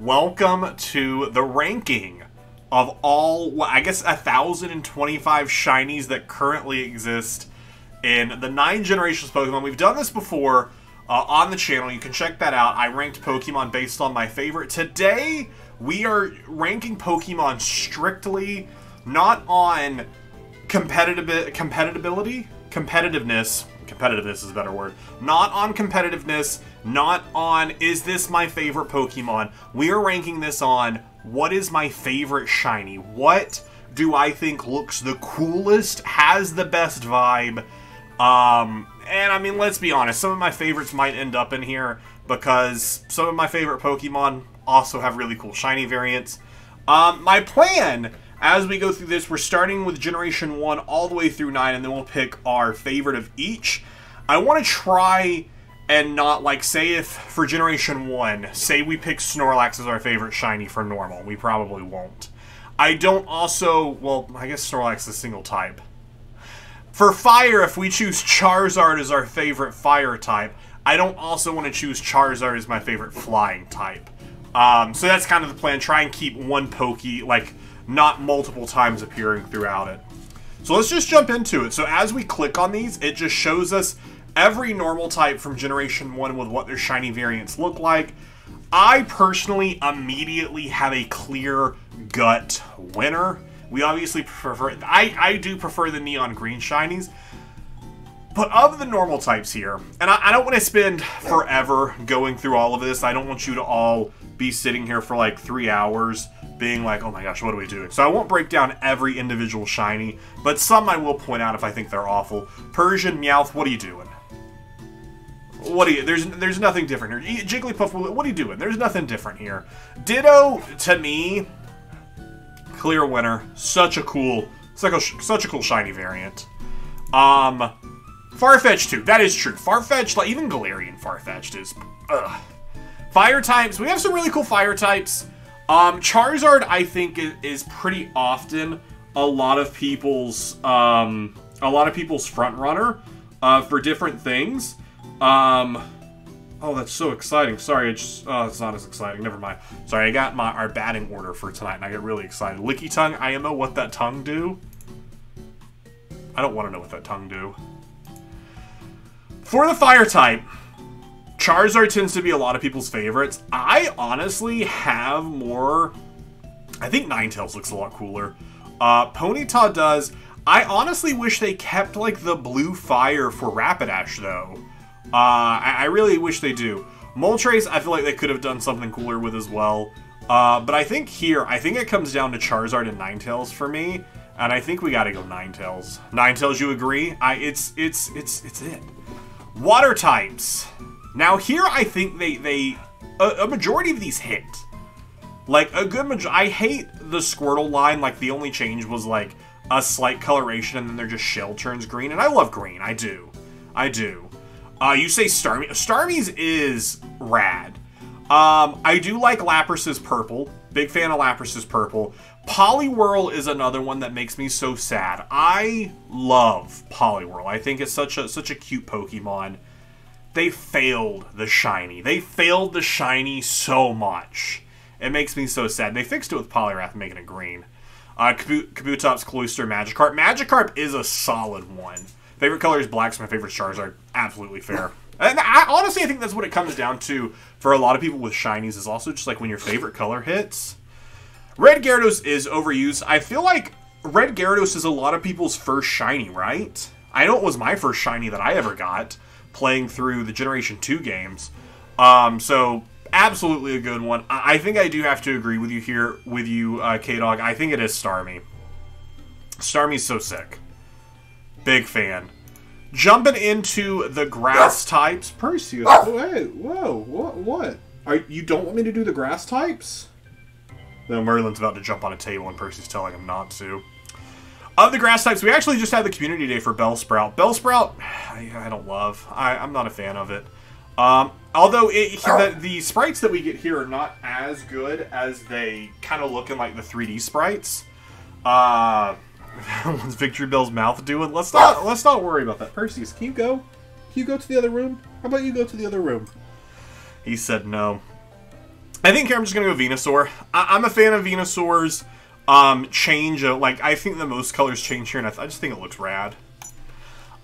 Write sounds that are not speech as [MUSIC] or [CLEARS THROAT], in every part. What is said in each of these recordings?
Welcome to the ranking of all, well, I guess, 1,025 shinies that currently exist in the nine generations Pokemon. We've done this before uh, on the channel. You can check that out. I ranked Pokemon based on my favorite. Today, we are ranking Pokemon strictly not on competitive competitibility, competitiveness. Competitiveness is a better word. Not on competitiveness, not on is this my favorite Pokemon. We are ranking this on what is my favorite shiny? What do I think looks the coolest, has the best vibe? Um, and I mean, let's be honest, some of my favorites might end up in here because some of my favorite Pokemon also have really cool shiny variants. Um, my plan as we go through this, we're starting with Generation 1 all the way through 9, and then we'll pick our favorite of each. I want to try and not, like, say if for Generation 1, say we pick Snorlax as our favorite shiny for normal. We probably won't. I don't also, well, I guess Snorlax is a single type. For fire, if we choose Charizard as our favorite fire type, I don't also want to choose Charizard as my favorite flying type. Um, so that's kind of the plan. Try and keep one Pokey, like, not multiple times appearing throughout it. So let's just jump into it. So as we click on these, it just shows us every normal type from Generation 1 with what their shiny variants look like. I personally immediately have a clear gut winner. We obviously prefer, I, I do prefer the neon green shinies. But of the normal types here, and I, I don't want to spend forever going through all of this. I don't want you to all be sitting here for like three hours being like, oh my gosh, what are we doing? So I won't break down every individual shiny, but some I will point out if I think they're awful. Persian, Meowth, what are you doing? What are you? There's there's nothing different here. Jigglypuff, what are you doing? There's nothing different here. Ditto, to me, clear winner. Such a cool, such a, such a cool shiny variant. Um, Farfetch too. That is true. Farfetch, like even Galarian Farfetch'd is, ugh. Fire types. We have some really cool fire types. Um, Charizard, I think, is, pretty often a lot of people's um, a lot of people's front runner uh, for different things. Um, oh, that's so exciting! Sorry, it's oh, it's not as exciting. Never mind. Sorry, I got my our batting order for tonight, and I get really excited. Lickitung, I know what that tongue do. I don't want to know what that tongue do. For the fire type, Charizard tends to be a lot of people's favorites. I honestly have more... I think Ninetales looks a lot cooler. Uh, Ponyta does. I honestly wish they kept, like, the blue fire for Rapidash, though. Uh, I, I really wish they do. Moltres, I feel like they could have done something cooler with as well. Uh, but I think here, I think it comes down to Charizard and Ninetales for me. And I think we gotta go Ninetales. Ninetales, you agree? I, it's, it's, it's, it's it. Water types. Now here I think they, they a, a majority of these hit. Like, a good majority, I hate the Squirtle line, like, the only change was, like, a slight coloration and then their just shell turns green, and I love green, I do. I do. Uh, you say Starmie. Starmie's is rad. Um, I do like Lapras's purple. Big fan of Lapras's purple. Poliwhirl is another one that makes me so sad. I love Poliwhirl. I think it's such a such a cute Pokemon they failed the shiny. They failed the shiny so much. It makes me so sad. They fixed it with Poliwrath, making it green. Uh, Kabutops, Cloyster, Magikarp. Magikarp is a solid one. Favorite color is black, so my favorite Charizard. Absolutely fair. [LAUGHS] And I, honestly, I think that's what it comes down to for a lot of people with shinies is also just like when your favorite color hits. Red Gyarados is overused. I feel like Red Gyarados is a lot of people's first shiny, right? I know it was my first shiny that I ever got playing through the Generation 2 games. Um, so, absolutely a good one. I, I, think I do have to agree with you here, with you, uh, K-Dog. I think it is Starmie. Starmie's so sick. Big fan. Jumping into the grass [LAUGHS] types. Perseus, oh, hey, whoa, what, what? Are, you don't want me to do the grass types? No, Merlin's about to jump on a table and Percy's telling him not to. Of the grass types, we actually just had the community day for Bellsprout. Bellsprout, I, I don't love. I, am not a fan of it. Um, although it, the, the, sprites that we get here are not as good as they kind of look in like the 3D sprites. Uh, [LAUGHS] what's Bell's mouth doing? Let's not [LAUGHS] let's not worry about that. Perseus, can you go? Can you go to the other room? How about you go to the other room? He said no. I think here I'm just gonna go Venusaur. I- am a fan of Venusaur's um, change. Of, like I think the most colors change here, and I, I just think it looks rad.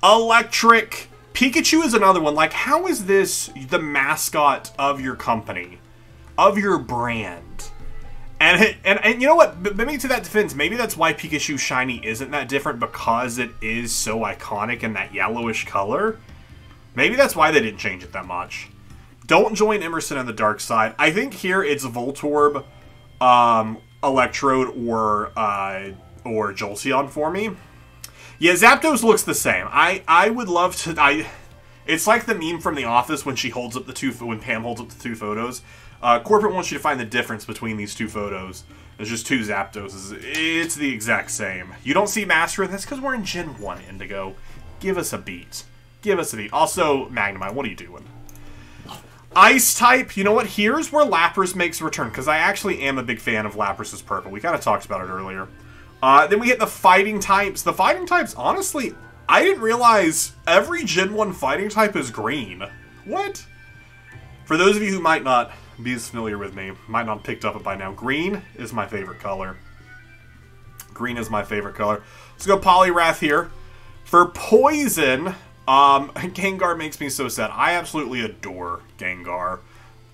Electric Pikachu is another one. Like, how is this the mascot of your company, of your brand? And, and and you know what? But maybe to that defense, maybe that's why Pikachu Shiny isn't that different because it is so iconic in that yellowish color. Maybe that's why they didn't change it that much. Don't join Emerson on the dark side. I think here it's Voltorb, um, Electrode, or uh, or Jolteon for me. Yeah, Zapdos looks the same. I I would love to. I. It's like the meme from The Office when she holds up the two when Pam holds up the two photos. Uh, corporate wants you to find the difference between these two photos. There's just two Zapdos. It's the exact same. You don't see Master in this because we're in Gen 1, Indigo. Give us a beat. Give us a beat. Also, Magnemite, what are you doing? Ice type, you know what? Here's where Lapras makes a return, because I actually am a big fan of Lapras's purple. We kind of talked about it earlier. Uh, then we get the fighting types. The fighting types, honestly, I didn't realize every Gen 1 fighting type is green. What? For those of you who might not be as familiar with me, might not have picked up it by now, green is my favorite color. Green is my favorite color. Let's go Poliwrath here. For poison, um, [LAUGHS] Gengar makes me so sad. I absolutely adore Gengar.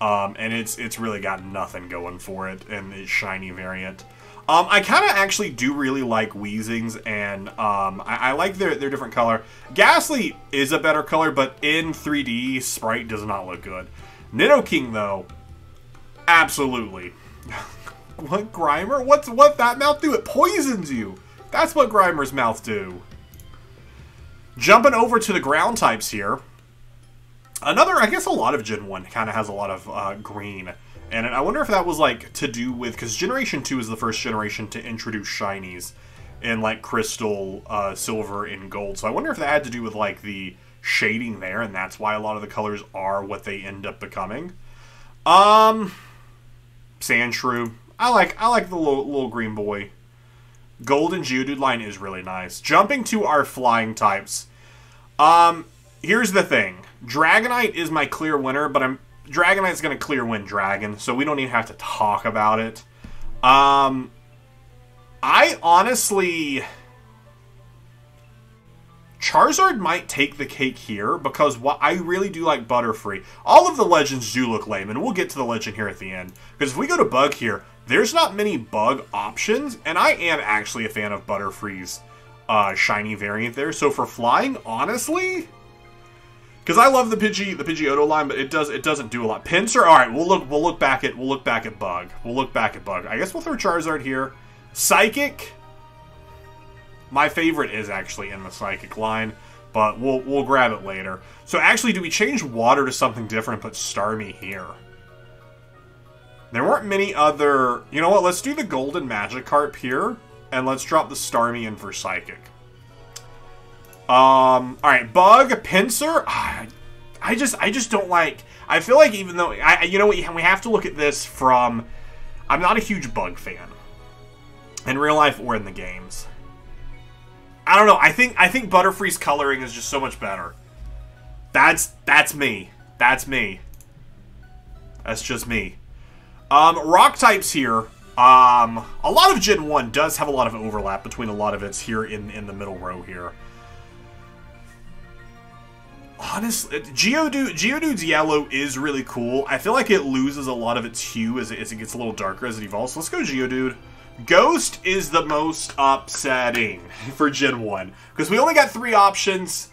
Um, and it's it's really got nothing going for it in its shiny variant. Um, I kind of actually do really like Weezing's, and um, I, I, like their, their different color. Gastly is a better color, but in 3D, Sprite does not look good. Nidoking, though, absolutely. [LAUGHS] what, Grimer? What's what that mouth do? It poisons you. That's what Grimer's mouth do. Jumping over to the ground types here. Another, I guess a lot of Gen 1 kind of has a lot of uh, green. And I wonder if that was like to do with because Generation Two is the first generation to introduce shinies in like crystal, uh, silver, and gold. So I wonder if that had to do with like the shading there, and that's why a lot of the colors are what they end up becoming. Um, Sandshrew. I like I like the little, little green boy. Golden Geodude line is really nice. Jumping to our flying types. Um, here's the thing. Dragonite is my clear winner, but I'm Dragonite's to clear win Dragon, so we don't even have to talk about it. Um, I honestly... Charizard might take the cake here because what I really do like Butterfree. All of the legends do look lame, and we'll get to the legend here at the end. Because if we go to Bug here, there's not many Bug options, and I am actually a fan of Butterfree's uh, shiny variant there. So for flying, honestly, because I love the Pidgey the Pidgeotto line, but it does it doesn't do a lot. Pinsir, all right, we'll look we'll look back at we'll look back at Bug. We'll look back at Bug. I guess we'll throw Charizard here. Psychic. My favorite is actually in the Psychic line, but we'll we'll grab it later. So actually, do we change Water to something different put Starmie here? There weren't many other. You know what? Let's do the Golden Magikarp here, and let's drop the Starmie in for Psychic. Um, all right, Bug, Pinsir. Ah, I just, I just don't like. I feel like even though I, you know, we we have to look at this from. I'm not a huge Bug fan. In real life or in the games. I don't know. I think I think Butterfree's coloring is just so much better. That's that's me. That's me. That's just me. Um, rock types here. Um, a lot of Gen 1 does have a lot of overlap between a lot of its here in, in the middle row here honestly, Geodude, Geodude's yellow is really cool. I feel like it loses a lot of its hue as it, as it gets a little darker as it evolves. So let's go Geodude. Ghost is the most upsetting [LAUGHS] for Gen 1. Because we only got three options,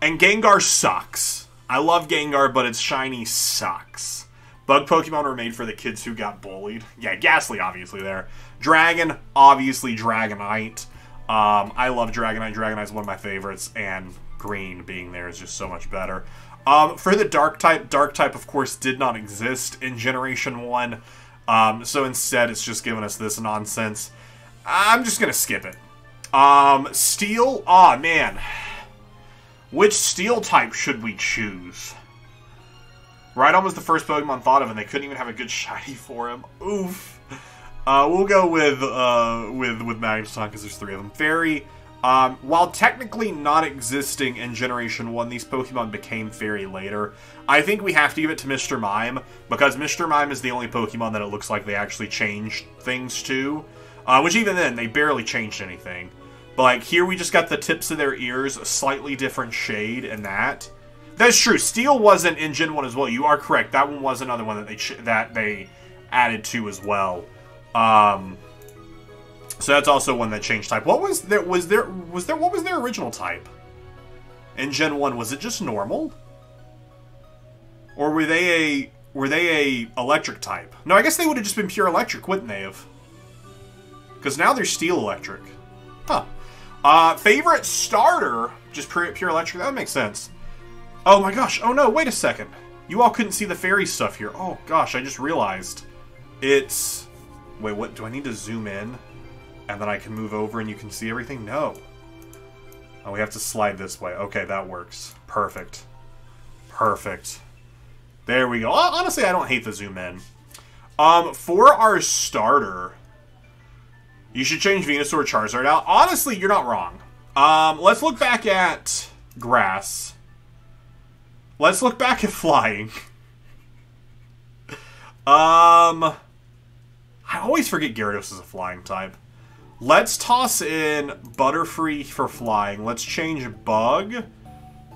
and Gengar sucks. I love Gengar, but its shiny sucks. Bug Pokemon were made for the kids who got bullied. Yeah, Gastly, obviously, there. Dragon, obviously, Dragonite. Um, I love Dragonite. Dragonite's one of my favorites, and green being there is just so much better. Um, for the dark type, dark type, of course, did not exist in Generation 1. Um, so instead, it's just giving us this nonsense. I'm just going to skip it. Um, steel? Oh, man. Which steel type should we choose? Rhydon was the first Pokemon thought of, and they couldn't even have a good [LAUGHS] shiny for him. Oof. Uh, we'll go with uh, with with Magneton because there's three of them. Fairy, Um, while technically not existing in Generation 1, these Pokemon became fairy later. I think we have to give it to Mr. Mime, because Mr. Mime is the only Pokemon that it looks like they actually changed things to. Uh, which even then, they barely changed anything. But like, here we just got the tips of their ears, a slightly different shade, and that. That's true. Steel wasn't in Gen 1 as well. You are correct. That one was another one that they that they added to as well. Um, so that's also one that changed type. What was there? Was there? Was there? What was their original type? In Gen One, was it just normal, or were they a were they a electric type? No, I guess they would have just been pure electric, wouldn't they have? Because now they're steel electric. Huh. Uh, favorite starter, just pure, pure electric. That makes sense. Oh my gosh. Oh no. Wait a second. You all couldn't see the fairy stuff here. Oh gosh, I just realized. It's. Wait, what? Do I need to zoom in? And then I can move over and you can see everything? No. Oh, we have to slide this way. Okay, that works. Perfect. Perfect. There we go. Honestly, I don't hate the zoom in. Um, for our starter, you should change Venusaur Charizard out. Honestly, you're not wrong. Um, let's look back at grass. Let's look back at flying. um, I always forget Gyarados is a flying type. Let's toss in Butterfree for flying. Let's change Bug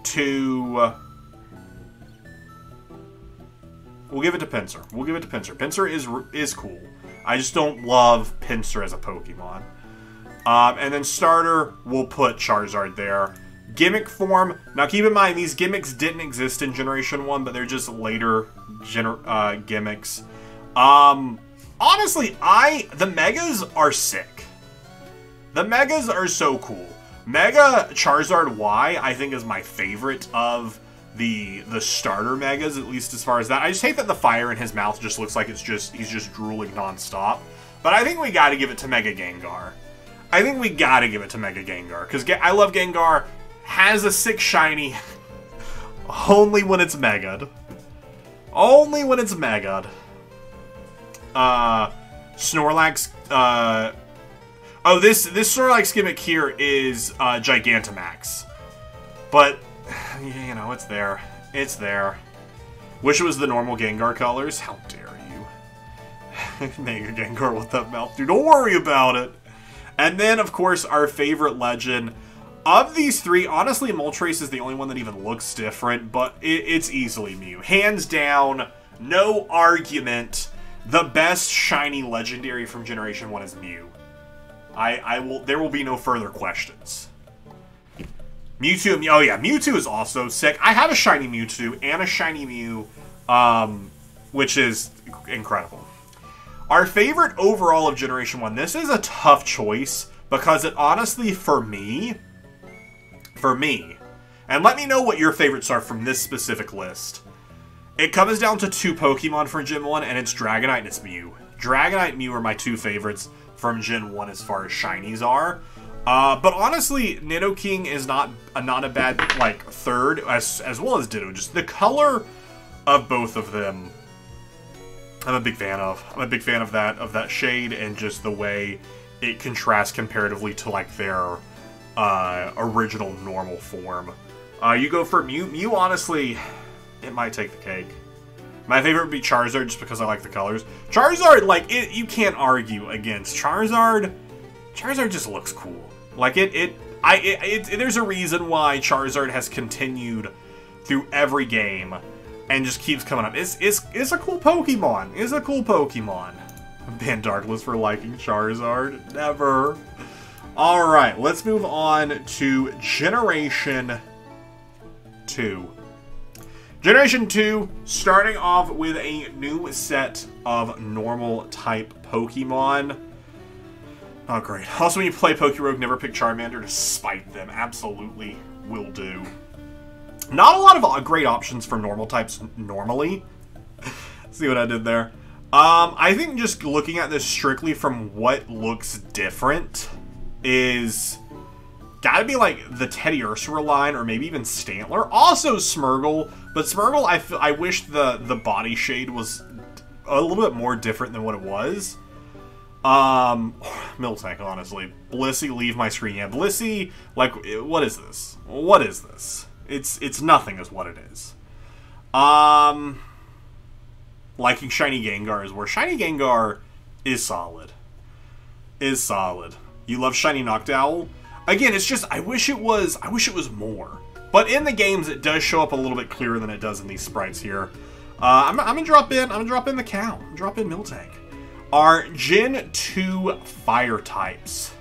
to... We'll give it to Pinsir. We'll give it to Pinsir. Pinsir is is cool. I just don't love Pinsir as a Pokemon. Um, and then starter, we'll put Charizard there. Gimmick form. Now keep in mind, these gimmicks didn't exist in Generation 1, but they're just later uh, gimmicks. Um, honestly, I the Megas are sick. The Megas are so cool. Mega Charizard Y, I think, is my favorite of the the starter Megas, at least as far as that. I just hate that the fire in his mouth just looks like it's just he's just drooling nonstop. But I think we got to give it to Mega Gengar. I think we got to give it to Mega Gengar because I love Gengar. Has a sick shiny. only when it's Megad. Only when it's Megad. Uh, Snorlax. Uh, Oh, this this Snorlax gimmick here is uh, Gigantamax. But, [SIGHS] you know, it's there. It's there. Wish it was the normal Gengar colors. How dare you. [LAUGHS] Mega Gengar with that mouth, dude. Don't worry about it. And then, of course, our favorite legend. Of these three, honestly, Moltres is the only one that even looks different, but it, it's easily Mew. Hands down, no argument. The best shiny legendary from Generation 1 is Mew. I, I will. There will be no further questions. Mewtwo. Oh yeah, Mewtwo is also sick. I have a shiny Mewtwo and a shiny Mew, um, which is incredible. Our favorite overall of Generation One. This is a tough choice because it honestly, for me, for me, and let me know what your favorites are from this specific list. It comes down to two Pokemon for Gen 1, and it's Dragonite and it's Mew. Dragonite and Mew are my two favorites from Gen 1 as far as shinies are. Uh, but honestly, Nidoking is not a, not a bad like third as as well as Ditto. Just the color of both of them, I'm a big fan of. I'm a big fan of that of that shade and just the way it contrasts comparatively to like their uh, original normal form. Uh, you go for Mew. Mew, honestly, it might take the cake. My favorite would be Charizard just because I like the colors. Charizard, like, it, you can't argue against. Charizard, Charizard just looks cool. Like, it, it, I, it, it, there's a reason why Charizard has continued through every game and just keeps coming up. It's, it's, it's a cool Pokemon. It's a cool Pokemon. Ban Darkless for liking Charizard. Never. Alright, let's move on to Generation 2. Generation 2, starting off with a new set of normal type Pokemon. Oh, great. [LAUGHS] Also, when you play Pokerogue, never pick Charmander to spite them. Absolutely will do. Not a lot of uh, great options for normal types normally. [LAUGHS] See what I did there? Um, I think just looking at this strictly from what looks different is gotta be like the Teddiursa line or maybe even Stantler. Also Smeargle, but Smeargle, I, I wish the, the body shade was a little bit more different than what it was. Um, [SIGHS] Miltank, honestly. Blissey, leave my screen. Yeah, Blissey, like, what is this? What is this? It's it's nothing is what it is. Um, liking Shiny Gengar is where Shiny Gengar is solid. Is solid. You love Shiny Noctowl? Again, it's just, I wish it was, I wish it was more. But in the games, it does show up a little bit clearer than it does in these sprites here. Uh, I'm, I'm, gonna drop in, I'm gonna drop in the cow. Drop in Miltank. Our Gen 2 fire types.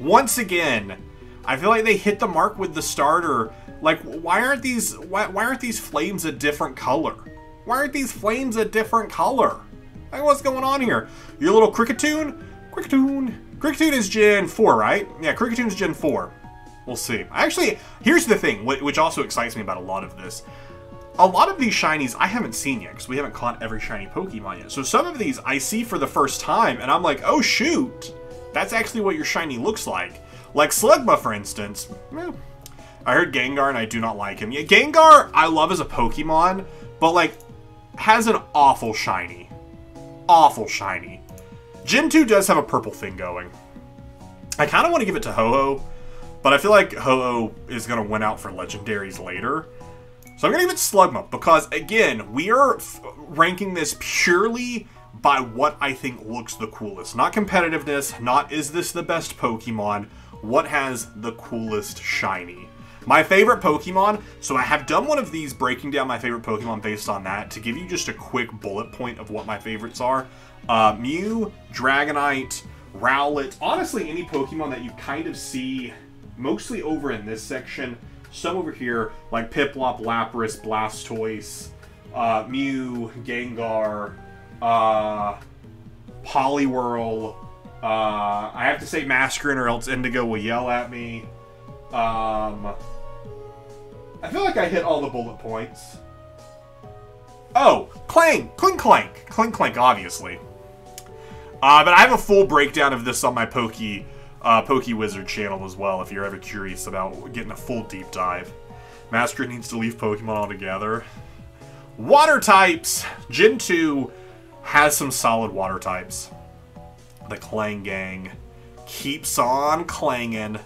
Once again, I feel like they hit the mark with the starter. Like, why aren't these, why, why aren't these flames a different color? Why aren't these flames a different color? Like, what's going on here? Your little Kricketune? Kricketune. Kricketune is Gen 4, right? Yeah, is Gen 4. We'll see. Actually, here's the thing, which also excites me about a lot of this. A lot of these shinies I haven't seen yet, because we haven't caught every shiny Pokemon yet. So some of these I see for the first time, and I'm like, oh shoot! That's actually what your shiny looks like. Like Slugma, for instance. Eh, I heard Gengar, and I do not like him. Yeah, Gengar, I love as a Pokemon, but like, has an awful shiny. Awful shiny. Gen 2 does have a purple thing going. I kind of want to give it to Ho-Oh, but I feel like Ho-Oh is going to win out for legendaries later. So I'm going to give it Slugma, because again, we are ranking this purely by what I think looks the coolest. Not competitiveness, not is this the best Pokemon, what has the coolest shiny. My favorite Pokemon, so I have done one of these breaking down my favorite Pokemon based on that to give you just a quick bullet point of what my favorites are. Uh, Mew, Dragonite, Rowlet, honestly any Pokemon that you kind of see mostly over in this section, some over here, like Piplup, Lapras, Blastoise, uh, Mew, Gengar, uh, Poliwhirl, uh, I have to say Masquerain or else Indigo will yell at me. Um, I feel like I hit all the bullet points. Oh, clang, Klinklang! Clink Clank, obviously. Uh, but I have a full breakdown of this on my Pokey, uh, PokeWizard channel as well, if you're ever curious about getting a full deep dive. Master needs to leave Pokemon altogether. Water types! Gen 2 has some solid water types. The Clang Gang keeps on clanging.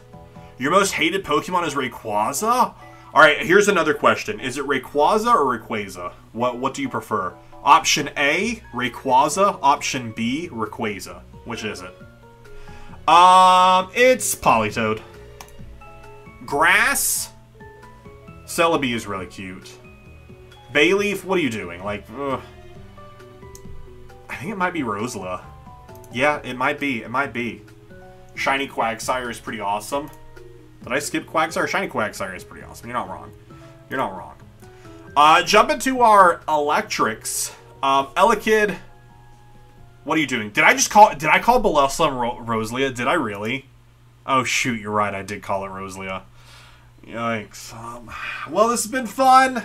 Your most hated Pokemon is Rayquaza? Alright, here's another question. Is it Rayquaza or Rayquaza? What, what do you prefer? Option A, Rayquaza. Option B, Rayquaza. Which is it? Um, it's Politoed. Grass. Celebi is really cute. Bayleef, what are you doing? Like, ugh. I think it might be Roselia. Yeah, it might be. It might be. Shiny Quagsire is pretty awesome. Did I skip Quagsire? Shiny Quagsire is pretty awesome. You're not wrong. You're not wrong. Uh, jump into our electrics. Um, Elekid, what are you doing? Did I just call? Did I call Bellossom Ro Roselia? Did I really? Oh shoot, you're right. I did call it Roselia. Yikes. Um, well, this has been fun.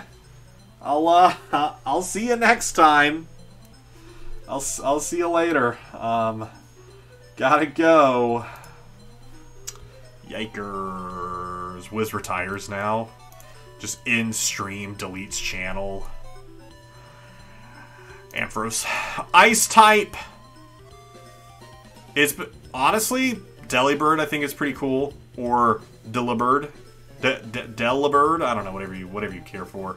I'll uh, [LAUGHS] I'll see you next time. I'll I'll see you later. Um, gotta go. Yikers. Wiz retires now. Just in stream, deletes channel. Ampharos. Ice type. It's honestly Delibird. I think is pretty cool, or Delibird, De De Delibird. I don't know, whatever you whatever you care for.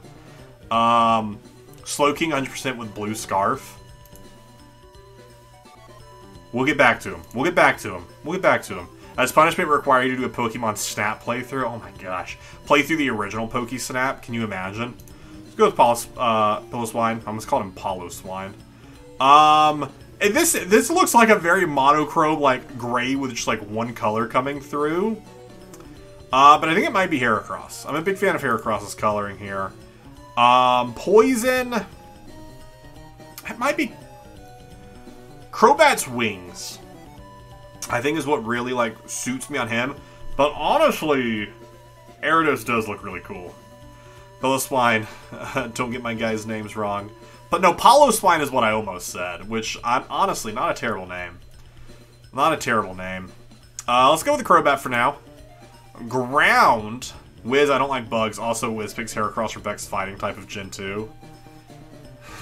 Um, Slowking 100% with Blue Scarf. We'll get back to him. We'll get back to him. We'll get back to him. As punishment, require you to do a Pokemon Snap playthrough. Oh my gosh. Play through the original Poke Snap. Can you imagine? Let's go with Polos, uh, Piloswine. I almost called him Poloswine. Um, this this looks like a very monochrome, like gray with just like one color coming through. Uh, but I think it might be Heracross. I'm a big fan of Heracross's coloring here. Um, Poison. It might be Crobat's wings. I think is what really like suits me on him. But honestly, Gyarados does look really cool. Piloswine, [LAUGHS] don't get my guys' names wrong. But no, Piloswine is what I almost said, which I'm honestly not a terrible name. Not a terrible name. Uh, let's go with the Crobat for now. Ground. Wiz, I don't like bugs. Also, Wiz picks Heracross for Beck's fighting type of Gen 2.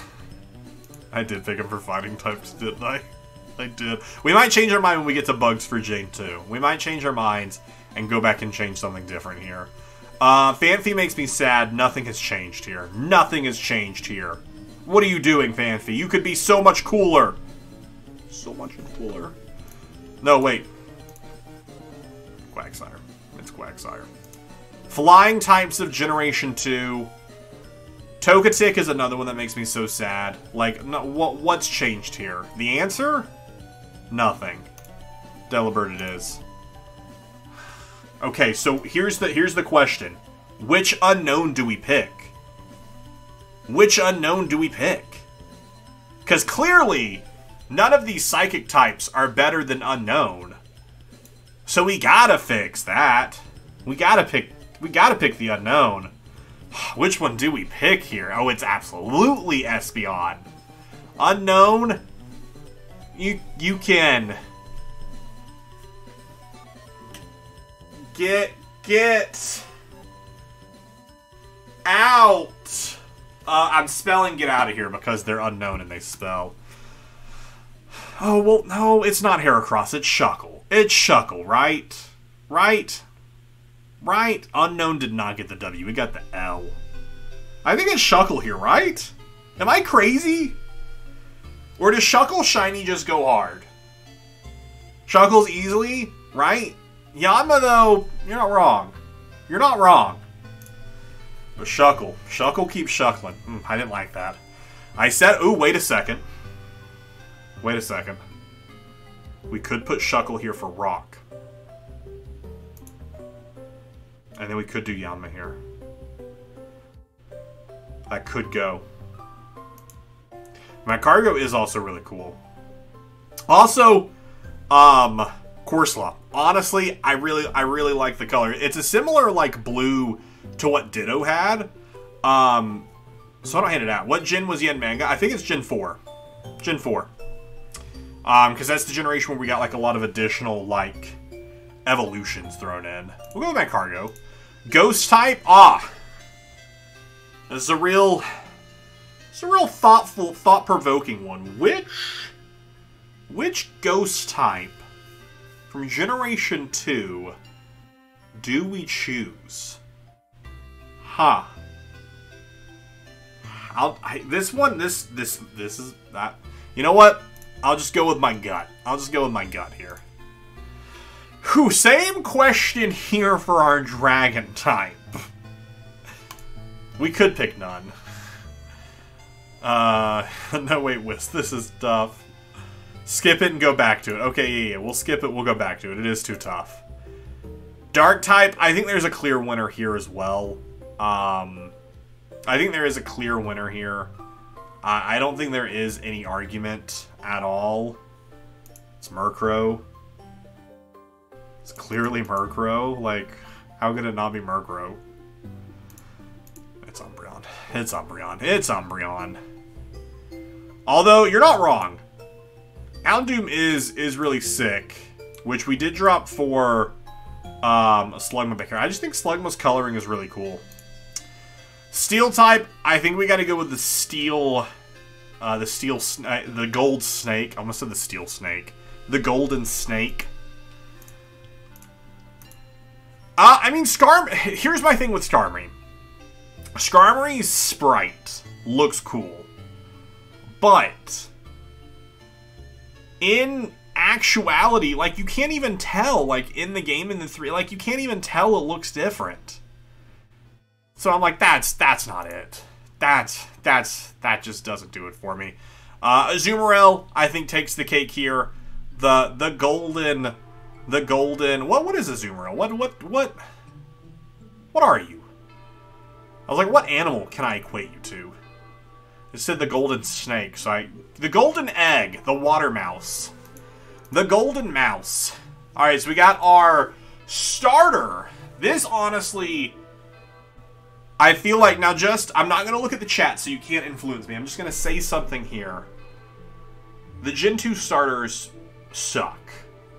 [SIGHS] I did pick him for fighting types, didn't I? I did. We might change our mind when we get to bugs for Gen 2. We might change our minds and go back and change something different here. Uh, Phanpy makes me sad. Nothing has changed here. Nothing has changed here. What are you doing, Phanpy? You could be so much cooler. So much cooler. No, wait. Quagsire. It's Quagsire. Flying types of Generation 2. Togetic is another one that makes me so sad. Like, no, what what's changed here? The answer? Nothing. Delibird it is. Okay, so here's the here's the question. Which Unown do we pick? Which Unown do we pick? Because clearly, none of these psychic types are better than Unown. So we gotta fix that. We gotta pick we gotta pick the Unown. Which one do we pick here? Oh, it's absolutely Espeon. Unown. You you can get get out. Uh, I'm spelling get out of here because they're Unown and they spell. Oh well, no, it's not Heracross. It's Shuckle. It's Shuckle, right? Right? Right? Unown did not get the W. We got the L. I think it's Shuckle here, right? Am I crazy? Or does Shuckle Shiny just go hard? Shuckle's easily, right? Yanma, though, you're not wrong. You're not wrong. But Shuckle. Shuckle keeps shuckling. Mm, I didn't like that. I said, ooh, wait a second. Wait a second. We could put Shuckle here for Rock. And then we could do Yanma here. That could go. Magcargo is also really cool. Also, um, Corsola. Honestly, I really, I really like the color. It's a similar like blue to what Ditto had. Um, so I don't hand it out. What gen was Yanmega? I think it's Gen 4. Gen 4. Um, because that's the generation where we got like a lot of additional like evolutions thrown in. We'll go with Magcargo. Ghost type? Ah. This is a real it's a real thoughtful, thought-provoking one. Which which ghost type from Generation 2 do we choose? Huh. I'll, I, this one, this, this, this is that. You know what? I'll just go with my gut. I'll just go with my gut here. Whew, same question here for our dragon type. We could pick none. Uh, [LAUGHS] no wait, Wisp, this is tough. Skip it and go back to it. Okay, yeah, yeah, we'll skip it, we'll go back to it. It is too tough. Dark type, I think there's a clear winner here as well. Um, I think there is a clear winner here. Uh, I don't think there is any argument at all. It's Murkrow. It's clearly Murkrow. Like, how could it not be Murkrow? It's Umbreon. It's Umbreon. It's Umbreon. Although, you're not wrong. Houndoom is is really sick, which we did drop for um, Slugma back here. I just think Slugma's coloring is really cool. Steel type, I think we got to go with the steel, uh, the steel, uh, the gold snake. I almost said the steel snake. The golden snake. Uh, I mean, Skarm. [LAUGHS] Here's my thing with Skarmory. Skarmory's sprite looks cool, but in actuality, like you can't even tell, like in the game in the three, like you can't even tell it looks different. So I'm like, that's that's not it. That's that's that just doesn't do it for me. Uh, Azumarill, I think, takes the cake here. The the golden, the golden. What what is Azumarill? What what what? What are you? I was like, what animal can I equate you to? It said the golden snake, so I... The golden egg, the water mouse. The golden mouse. Alright, so we got our starter. This, honestly... I feel like, now just... I'm not going to look at the chat, so you can't influence me. I'm just going to say something here. The Gen 2 starters suck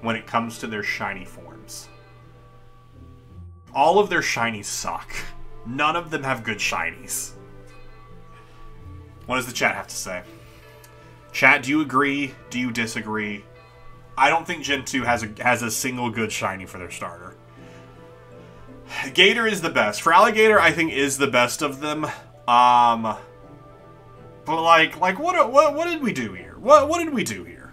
when it comes to their shiny forms. All of their shinies suck. None of them have good shinies. What does the chat have to say? Chat, do you agree? Do you disagree? I don't think Gen 2 has a has a single good shiny for their starter. Gator is the best. Feraligatr, I think, is the best of them. Um, but like, like what, what, what did we do here? What, what did we do here?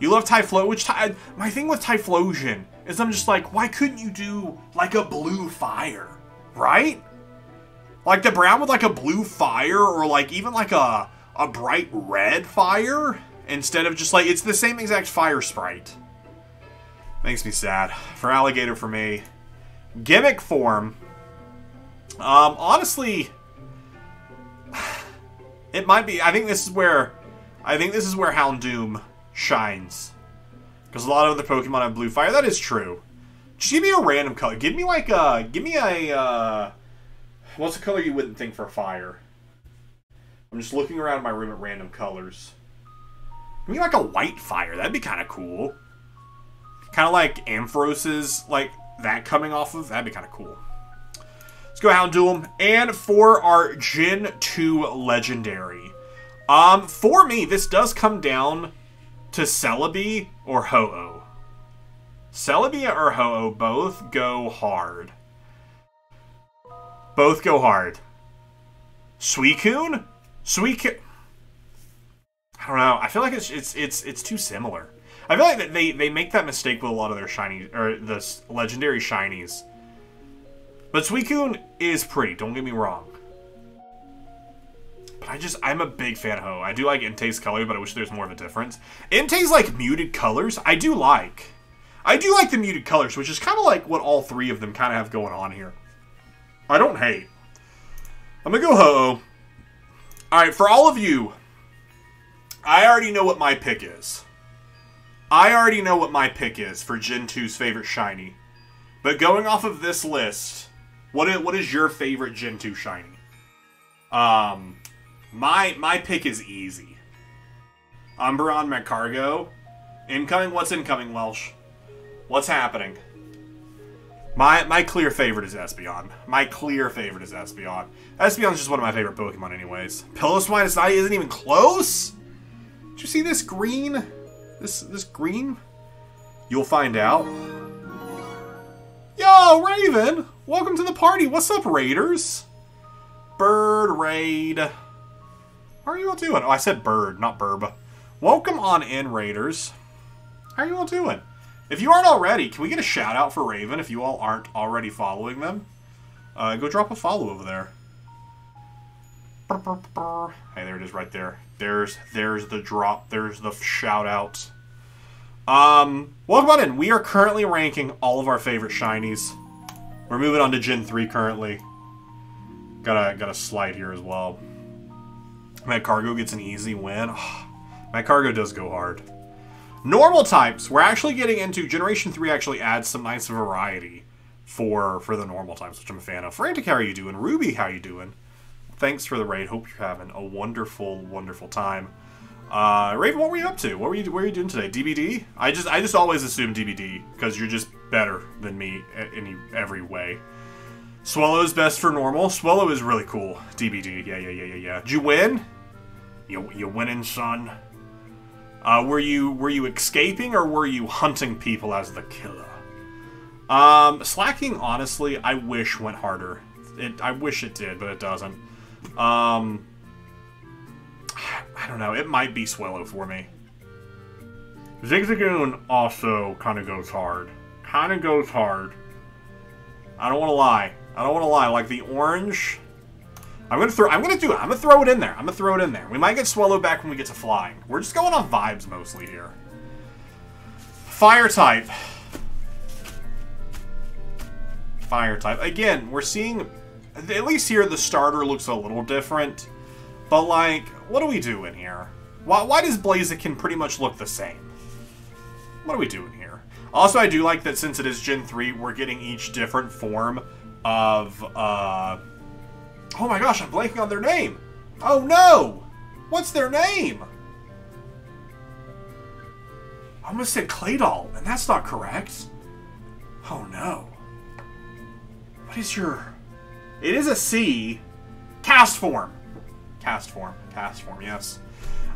You love Typhlo, which ty my thing with Typhlosion is I'm just like, why couldn't you do like a blue fire, right? Like the brown with like a blue fire, or like even like a a bright red fire instead of just like it's the same exact fire sprite. Makes me sad. Feraligatr for me. Gimmick form. Um, honestly, [SIGHS] it might be. I think this is where, I think this is where Houndoom shines, because a lot of other Pokemon have blue fire. That is true. Just give me a random color. Give me like a, give me a, uh, what's a color you wouldn't think for fire? I'm just looking around my room at random colors. I mean, like a white fire. That'd be kind of cool. Kind of like Ampharos's, like that coming off of. That'd be kind of cool. Let's go Houndoom. And do them. And for our Gen 2 Legendary. Um, for me, this does come down to Celebi or Ho-Oh. Celebi or Ho-Oh both go hard. Both go hard. Suicune? Suicune... I don't know. I feel like it's it's it's it's too similar. I feel like they they make that mistake with a lot of their shiny or the legendary shinies. But Suicune is pretty. Don't get me wrong. But I just I'm a big fan of Ho. I do like Entei's color, but I wish there's more of a difference. Entei's like muted colors. I do like. I do like the muted colors, which is kind of like what all three of them kind of have going on here. I don't hate. I'm gonna go Ho. All right, for all of you I already know what my pick is. I already know what my pick is for Gen 2's favorite shiny. But going off of this list, what is, what is your favorite Gen 2 shiny? Um, my my pick is easy. Umbreon Magcargo. Incoming, what's incoming, Welsh? What's happening? My my clear favorite is Espeon. My clear favorite is Espeon. Espeon's just one of my favorite Pokemon anyways. Piloswine is not, isn't even close? Did you see this green? This this green? You'll find out. Yo, Raven! Welcome to the party. What's up, Raiders? Bird Raid. How are you all doing? Oh, I said bird, not burb. Welcome on in, Raiders. How are you all doing? If you aren't already, can we get a shout out for Raven if you all aren't already following them? Uh, go drop a follow over there. Hey, there it is right there. There's there's the drop. There's the shout out. Um, welcome on in. We are currently ranking all of our favorite shinies. We're moving on to Gen 3 currently. Got a got a slide here as well. Magcargo gets an easy win. [SIGHS] Magcargo does go hard. Normal types. We're actually getting into Generation 3 actually adds some nice variety for for the normal types, which I'm a fan of. Frantic, how are you doing? Ruby, how you doing? thanks for the raid. Hope you're having a wonderful, wonderful time. Uh, Raven, what were you up to? What were you what were you doing today? DBD? I just I just always assume DBD because you're just better than me in every way. Swellow's best for normal. Swellow is really cool. DBD. Yeah, yeah, yeah, yeah, yeah. Did you win? You you winning, son? Uh, were you were you escaping or were you hunting people as the killer? Um, Slaking, honestly, I wish went harder. It I wish it did, but it doesn't. Um, I don't know. It might be Swellow for me. Zigzagoon also kind of goes hard. Kind of goes hard. I don't want to lie. I don't want to lie. Like the orange. I'm gonna throw. I'm gonna do it. I'm gonna throw it in there. I'm gonna throw it in there. We might get swallowed back when we get to flying. We're just going on vibes mostly here. Fire type. Fire type. Again, we're seeing at least here the starter looks a little different. But like, what do we do in here? Why, why does Blaziken pretty much look the same? What are we doing here? Also, I do like that since it is Gen 3, we're getting each different form of, uh... Oh my gosh, I'm blanking on their name! Oh no! What's their name? I almost said Claydol, and that's not correct. Oh no. What is your... It is a C. Castform. Cast form. Castform, yes.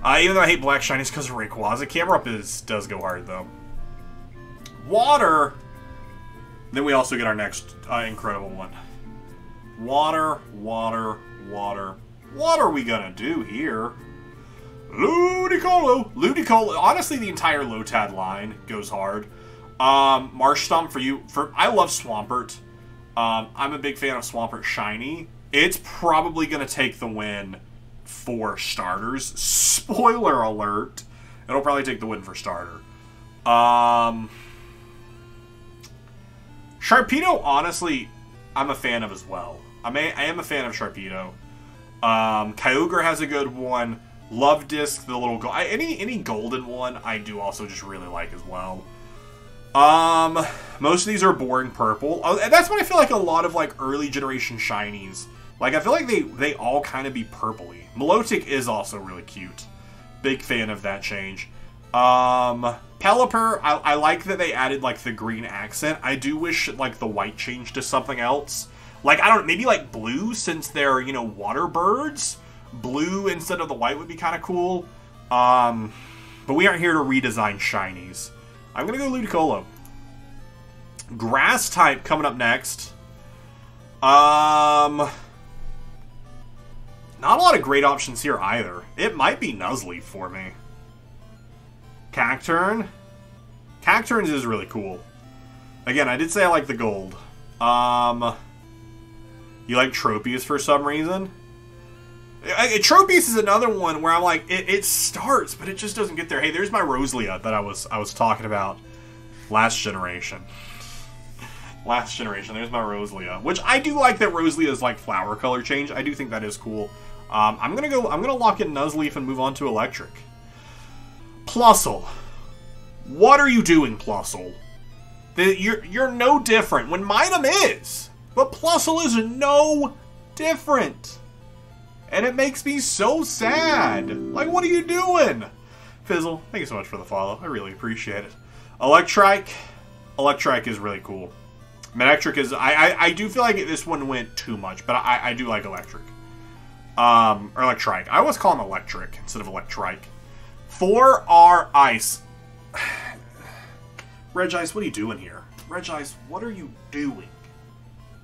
Uh, even though I hate black shinies because of Rayquaza, Camerupt is does go hard though. Water. Then we also get our next uh, incredible one. Water, water, water. What are we gonna do here? Ludicolo! Ludicolo. Honestly, the entire Lotad line goes hard. Um, Marshtomp for you. For I love Swampert. Um, I'm a big fan of Swampert Shiny. It's probably gonna take the win for starters. Spoiler alert. It'll probably take the win for starter. Um, Sharpedo, honestly, I'm a fan of as well. I, may, I am a fan of Sharpedo. Um, Kyogre has a good one. Luvdisc, the little I, any any golden one, I do also just really like as well. Um, most of these are boring purple. Oh, that's what I feel like a lot of like early generation shinies. Like I feel like they they all kind of be purpley. Milotic is also really cute. Big fan of that change. Um, Pelipper, I, I like that they added like the green accent. I do wish like the white changed to something else. Like, I don't maybe like blue since they're, you know, water birds. Blue instead of the white would be kind of cool. Um, but we aren't here to redesign shinies. I'm going to go Ludicolo. Grass type coming up next. Um, not a lot of great options here either. It might be Nuzleaf for me. Cacturne. Cacturne's is really cool. Again, I did say I like the gold. Um, you like Tropius for some reason? Tropius is another one where I'm like, it, it, starts, but it just doesn't get there. Hey, there's my Roselia that I was I was talking about last generation. last generation, there's my Roselia, which I do like that Roselia's like flower color change. I do think that is cool. Um, I'm gonna go. I'm gonna lock in Nuzleaf and move on to Electric. Plusle, what are you doing, Plusle? you're you're no different when Minun is. But Plusle is no different. And it makes me so sad. Like, what are you doing? Fizzle, thank you so much for the follow. I really appreciate it. Electrike. Electrike is really cool. Manectric is... I, I, I do feel like this one went too much, but I, I do like Electric. Um, or Electrike. I always call him Electric instead of Electrike. For our Ice. [SIGHS] Regice, what are you doing here? Regice, what are you doing?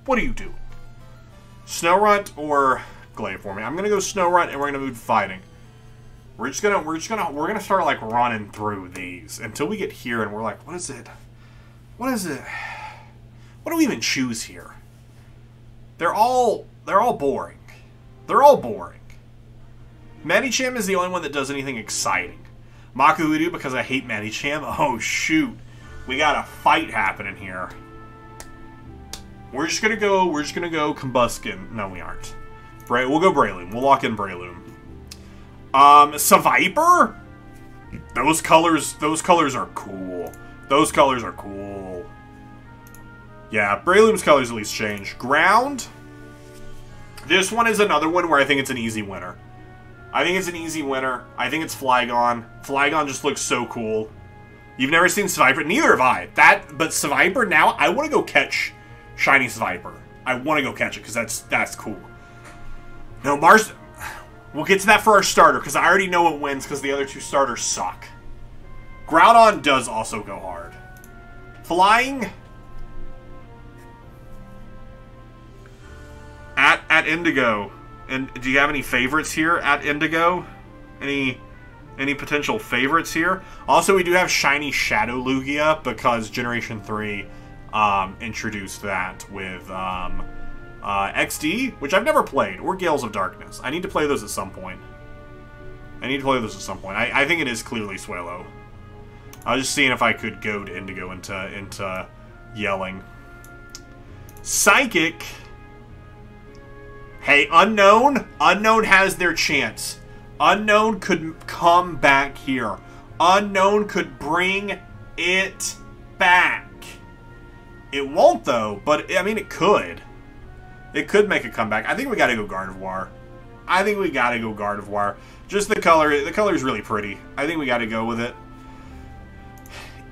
What are you doing? Snorunt or Glaive for me? I'm gonna go Snorunt and we're gonna move to fighting. We're just gonna we're just gonna we're gonna start like running through these until we get here and we're like, what is it? What is it? What do we even choose here? They're all they're all boring. They're all boring. Medicham is the only one that does anything exciting. Makuhita because I hate Medicham. [LAUGHS] Oh shoot. We got a fight happening here. We're just gonna go. We're just gonna go Combusken. No, we aren't. Bra we'll go Breloom. We'll lock in Breloom. Um, Seviper. Those colors. Those colors are cool. Those colors are cool. Yeah, Breloom's colors at least change. Ground. This one is another one where I think it's an easy winner. I think it's an easy winner. I think it's Flygon. Flygon just looks so cool. You've never seen Seviper? Neither have I. That, but Seviper now, I want to go catch Shiny Viper. I want to go catch it because that's that's cool. No, Mars. We'll get to that for our starter because I already know it wins because the other two starters suck. Groudon does also go hard. Flying. At at Indigo. And do you have any favorites here at Indigo? Any any potential favorites here? Also, we do have Shiny Shadow Lugia because Generation 3 um, introduced that with um, uh, XD, which I've never played, or Gales of Darkness. I need to play those at some point. I need to play those at some point. I, I think it is clearly Swellow. I was just seeing if I could goad Indigo into into yelling. Psychic. Hey, Unown. Unown has their chance. Unown could come back here. Unown could bring it back. It won't, though, but, I mean, it could. It could make a comeback. I think we gotta go Gardevoir. I think we gotta go Gardevoir. Just the color, the color is really pretty. I think we gotta go with it.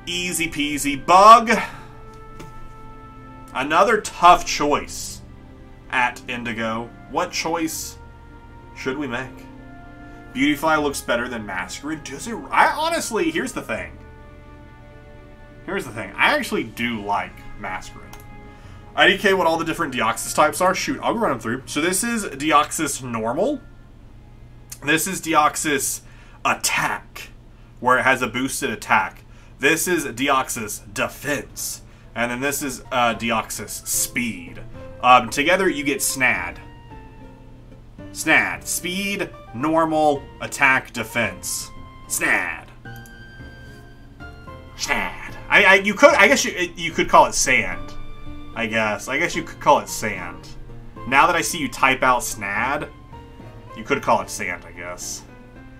Easy peasy. Bug. Another tough choice at Indigo. What choice should we make? Beautifly looks better than Masquerain. Does it? I honestly, here's the thing. Here's the thing. I actually do like Masquerain. IDK what all the different Deoxys types are. Shoot, I'll go run them through. So this is Deoxys Normal. This is Deoxys Attack, where it has a boosted attack. This is Deoxys Defense. And then this is uh, Deoxys Speed. Um, together you get Snad. Snad. Speed, normal, attack, defense. Snad. Snad. I, I you could I guess you you could call it sand. I guess. I guess you could call it sand. Now that I see you type out snad, you could call it sand, I guess.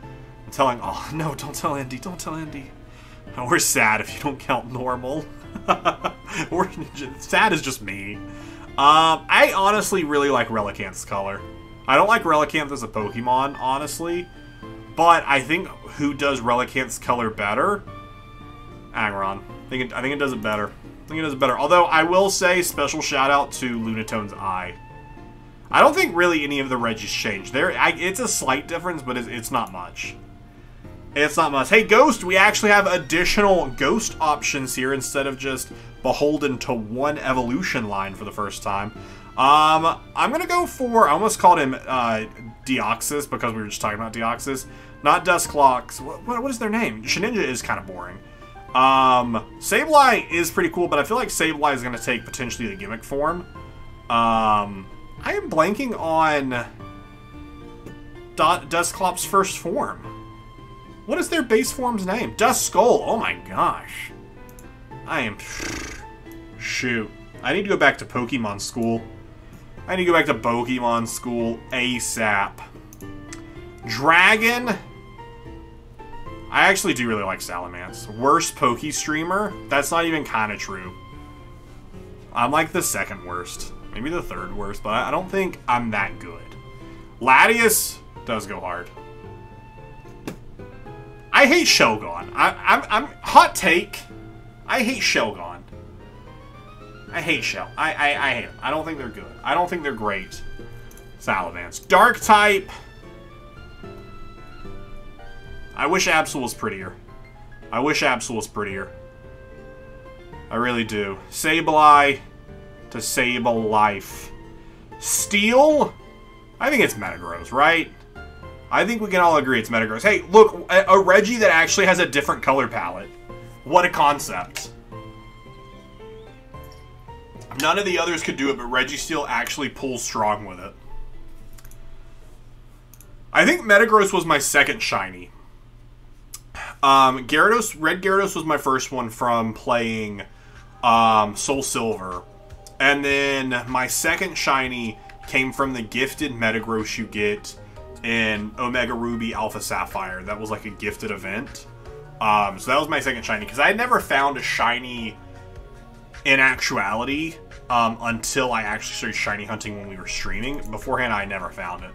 I'm telling oh [LAUGHS] no, don't tell Andy, don't tell Andy. [LAUGHS] We're sad if you don't count normal. [LAUGHS] We're sad is just me. Um, I honestly really like Relicanth's color. I don't like Relicanth as a Pokemon, honestly. But I think who does Relicanth's color better? Aggron. I think it, I think it does it better. I think it does it better. Although I will say special shout out to Lunatone's eye. I don't think really any of the Regis changed. There, I, it's a slight difference, but it's, it's not much. It's not much. Hey, Ghost, we actually have additional Ghost options here instead of just beholden to one evolution line for the first time. Um, I'm gonna go for, I almost called him uh, Deoxys because we were just talking about Deoxys. Not Dusclops. What, what, what is their name? Shedinja is kind of boring. Um, Sableye is pretty cool, but I feel like Sableye is gonna take potentially the gimmick form. Um, I am blanking on Dusclops' first form. What is their base form's name? Duskull. Oh my gosh. I am... Shoot. I need to go back to Pokemon school. I need to go back to Pokemon school ASAP. Dragon. I actually do really like Salamence. Worst Poke streamer? That's not even kind of true. I'm like the second worst. Maybe the third worst, but I don't think I'm that good. Latias does go hard. I hate Shelgon. I, I'm, I'm hot take. I hate Shelgon. I hate Shell. I, I, I hate them. I don't think they're good. I don't think they're great. Salamence. Dark type. I wish Absol was prettier. I wish Absol was prettier. I really do. Sableye to Sablelife. Steel? I think it's Metagross, right? I think we can all agree it's Metagross. Hey, look, a, a Reggie that actually has a different color palette. What a concept. None of the others could do it, but Registeel actually pulls strong with it. I think Metagross was my second shiny. Um, Gyarados, Red Gyarados was my first one from playing um, Soul Silver. And then my second shiny came from the gifted Metagross you get in Omega Ruby Alpha Sapphire. That was like a gifted event. Um, so that was my second shiny because I had never found a shiny in actuality um, until I actually started shiny hunting when we were streaming. Beforehand, I never found it.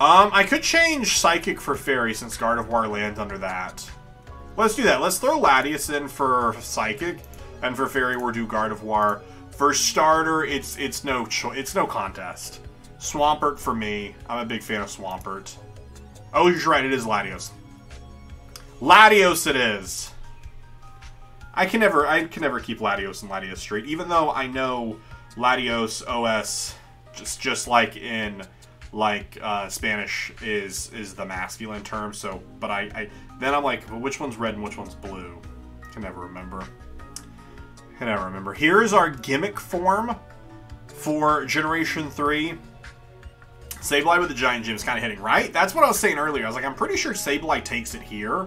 Um, I could change Psychic for Fairy since Gardevoir lands under that. Let's do that. Let's throw Latias in for Psychic, and for Fairy we'll do Gardevoir. For starter, it's it's no it's no contest. Swampert for me. I'm a big fan of Swampert. Oh, you're right. It is Latios. Latios it is. I can never I can never keep Latios and Latios straight, even though I know Latios OS just just like in like uh, Spanish is is the masculine term. So, but I, I then I'm like, well, which one's red and which one's blue? Can never remember. Can never remember. Here is our gimmick form for Generation Three. Sableye with the Giant Gym is kind of hitting, right? That's what I was saying earlier. I was like, I'm pretty sure Sableye takes it here.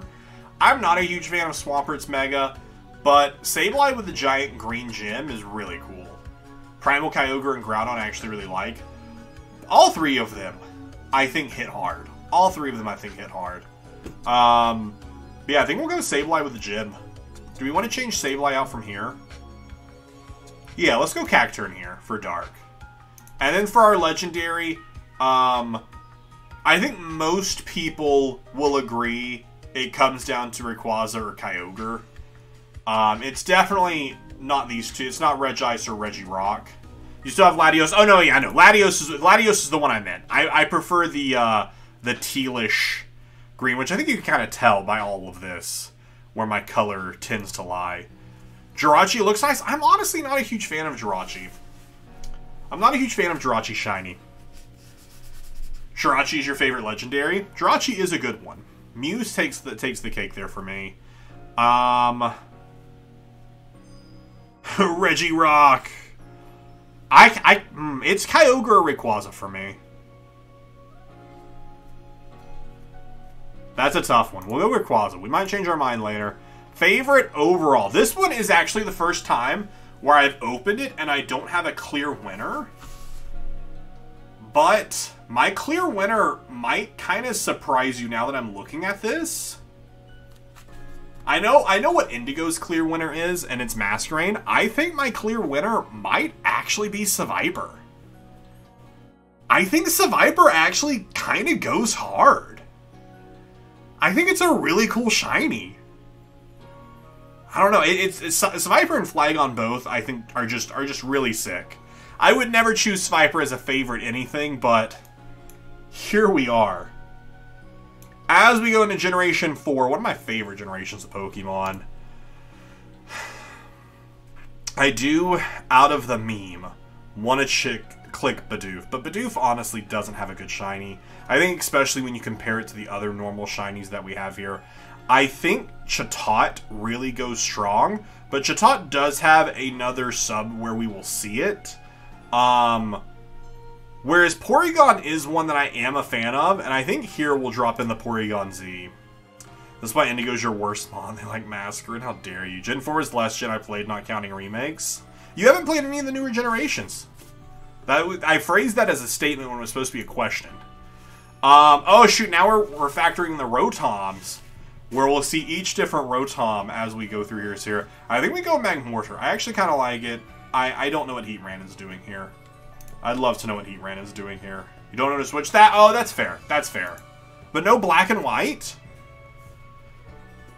I'm not a huge fan of Swampert's Mega. But Sableye with the giant green gem is really cool. Primal Kyogre and Groudon I actually really like. All three of them, I think, hit hard. All three of them, I think, hit hard. Um, yeah, I think we'll go Sableye with the gym. Do we want to change Sableye out from here? Yeah, let's go Cacturne here for Dark. And then for our Legendary, um, I think most people will agree it comes down to Rayquaza or Kyogre. Um, it's definitely not these two. It's not Regice or Regirock. You still have Latios. Oh no, yeah, I know. Latios is Latios is the one I meant. I, I prefer the uh, the tealish green, which I think you can kind of tell by all of this where my color tends to lie. Jirachi looks nice. I'm honestly not a huge fan of Jirachi. I'm not a huge fan of Jirachi Shiny. Jirachi is your favorite legendary. Jirachi is a good one. Muse takes the takes the cake there for me. Um, [LAUGHS] Regirock. I, I, mm, it's Kyogre or Rayquaza for me. That's a tough one. We'll go Rayquaza. We might change our mind later. Favorite overall. This one is actually the first time where I've opened it and I don't have a clear winner. But my clear winner might kind of surprise you now that I'm looking at this. I know I know what Indigo's clear winner is, and it's Masquerain. I think my clear winner might actually be Seviper. I think Seviper actually kind of goes hard. I think it's a really cool shiny. I don't know. It, it's, it's Seviper and Flygon both. I think are just are just really sick. I would never choose Seviper as a favorite anything, but here we are. As we go into Generation 4, one of my favorite generations of Pokemon. I do, out of the meme, want to chick click Bidoof, but Bidoof honestly doesn't have a good shiny. I think especially when you compare it to the other normal shinies that we have here. I think Chatot really goes strong, but Chatot does have another sub where we will see it. Um, whereas Porygon is one that I am a fan of, and I think here we'll drop in the Porygon Z. That's why Indigo's your worst mon. [LAUGHS] They like Masquerain. How dare you? Gen 4 is the last gen I played, not counting remakes. You haven't played any of the newer generations. That I phrased that as a statement when it was supposed to be a question. Um, oh shoot, now we're, we're factoring the Rotoms where we'll see each different Rotom as we go through here. here. I think we go Magmortar. I actually kind of like it. I, I don't know what Heatran is doing here. I'd love to know what Heatran is doing here. You don't know to switch that? Oh, that's fair. That's fair. But no black and white?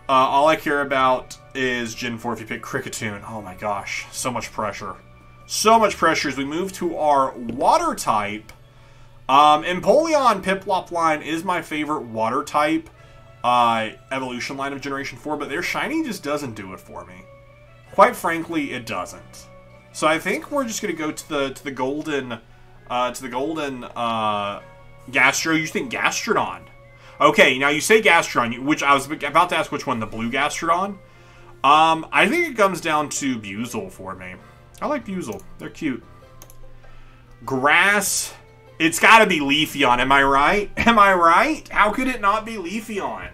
Uh, all I care about is Gen 4 if you pick Kricketune. Oh my gosh. So much pressure. So much pressure as we move to our water type. Um, Empoleon Piplup line is my favorite water type uh, evolution line of Generation 4, but their shiny just doesn't do it for me. Quite frankly, it doesn't. So I think we're just gonna go to the to the golden uh, to the golden uh, Gastro. You think Gastrodon? Okay, now you say Gastrodon, which I was about to ask which one, the blue Gastrodon. Um, I think it comes down to Buizel for me. I like Buizel. They're cute. Grass. It's got to be Leafeon, am I right? [LAUGHS] Am I right? How could it not be Leafeon?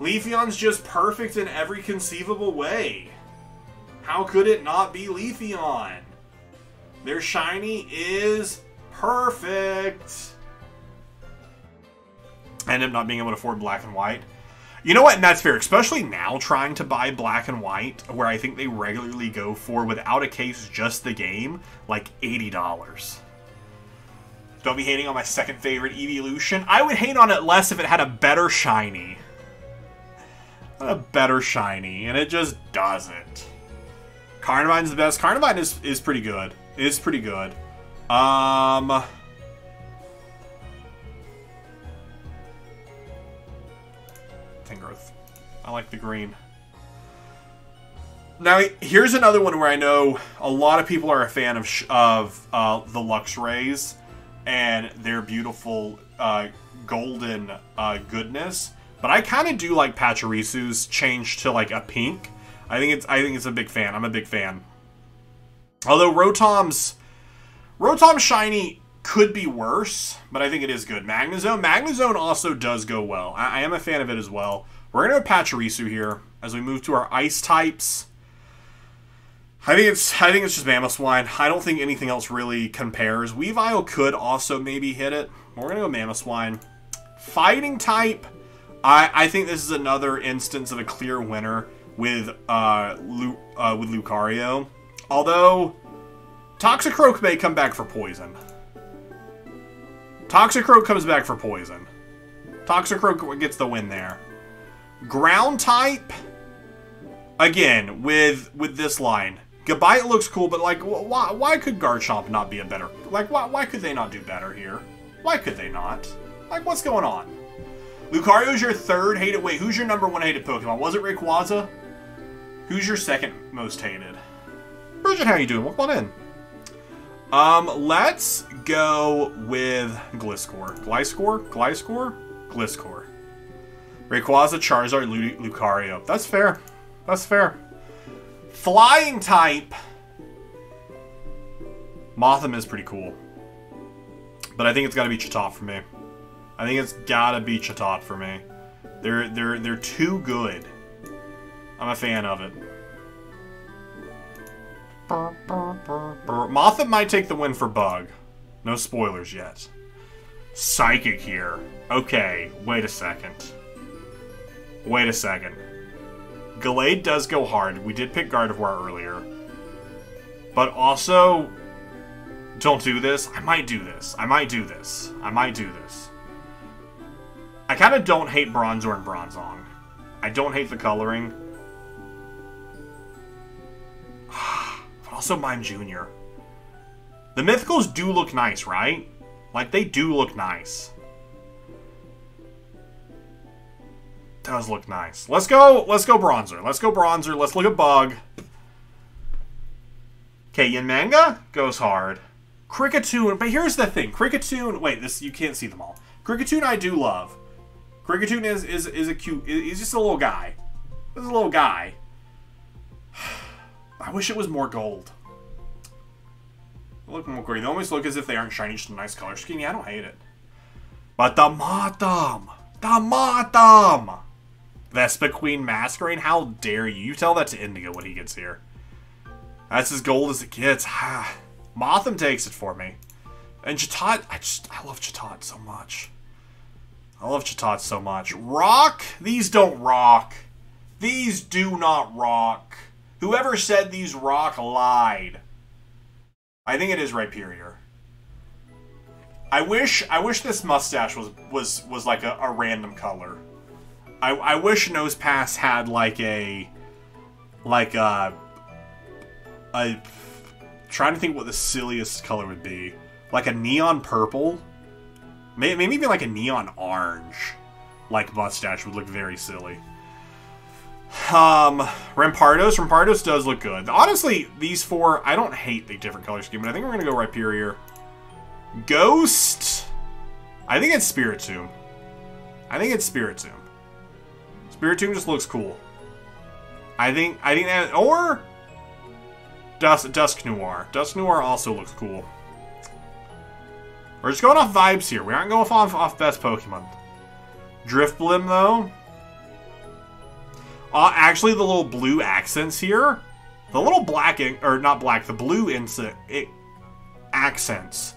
Leafeon's just perfect in every conceivable way. How could it not be Leafeon? Their shiny is perfect. I end up not being able to afford black and white. You know what? And that's fair, especially now trying to buy black and white, where I think they regularly go for, without a case, just the game, like $80. Don't be hating on my second favorite evolution. I would hate on it less if it had a better shiny a better shiny, and it just doesn't. Carnivine's the best. Carnivine is, is pretty good. It is pretty good. Um... Tangrowth. I like the green. Now, here's another one where I know a lot of people are a fan of, of uh, the Luxrays and their beautiful uh, golden uh, goodness. But I kind of do like Pachirisu's change to like a pink. I think it's I think it's a big fan. I'm a big fan. Although Rotom's Rotom Shiny could be worse, but I think it is good. Magnezone, Magnezone also does go well. I, I am a fan of it as well. We're gonna have Pachirisu here as we move to our ice types. I think it's I think it's just Mamoswine. I don't think anything else really compares. Weavile could also maybe hit it. We're gonna go Mamoswine. Fighting type. I, I think this is another instance of a clear winner with uh, Lu, uh, with Lucario. Although Toxicroak may come back for poison. Toxicroak comes back for poison. Toxicroak gets the win there. Ground type again with with this line. Gabite looks cool, but like, why why could Garchomp not be a better? Like, why why could they not do better here? Why could they not? Like, what's going on? Lucario's your third hated. Wait, who's your number one hated Pokemon? Was it Rayquaza? Who's your second most hated? Bridget, how you doing? Welcome on in. Um, let's go with Gliscor. Gliscor? Gliscor? Gliscor. Rayquaza, Charizard, Lu Lucario. That's fair. That's fair. Flying type. Mothim is pretty cool. But I think it's got to be Chatot for me. I think it's got to be Chatot for me. They're they're they're too good. I'm a fan of it. Mothim might take the win for Bug. No spoilers yet. Psychic here. Okay, wait a second. Wait a second. Gallade does go hard. We did pick Gardevoir earlier. But also, don't do this. I might do this. I might do this. I might do this. I kind of don't hate Bronzor and Bronzong. I don't hate the coloring. Also Mime Jr. The Mythicals do look nice, right? Like, they do look nice. Does look nice. Let's go, let's go Bronzor. Let's go Bronzor. Let's look at Bug. Okay, Yanmega goes hard. Kricketune, but here's the thing. Kricketune, wait, this you can't see them all. Kricketune I do love. Kricketune is is is a cute. He's just a little guy. He's a little guy. I wish it was more gold. look more great. They almost look as if they aren't shiny, just a nice color scheme. Yeah, I don't hate it. But the Mothim! The Mothim, Vespa Queen, Masquerain, how dare you? You tell that to Indigo when he gets here. That's as gold as it gets. [SIGHS] Mothim takes it for me. And Chatot, I just, I love Chatot so much. I love Chatot so much. Rock? These don't rock. These do not rock. Whoever said these rock lied. I think it is Rhyperior. I wish I wish this mustache was was was like a, a random color. I, I wish Nosepass had like a like a a trying to think what the silliest color would be. Like a neon purple? Maybe even like a neon orange. Like mustache would look very silly. Um, Rampardos. Rampardos does look good. Honestly, these four, I don't hate the different color scheme, but I think we're going to go Rhyperior. Ghost. I think it's Spiritomb. I think it's Spiritomb. Spiritomb just looks cool. I think, I think that, or Dusk, Dusknoir. Dusk Noir also looks cool. We're just going off vibes here. We aren't going off, off best Pokemon. Drifblim, though. Uh, actually, the little blue accents here, the little black, or not black, the blue insect accents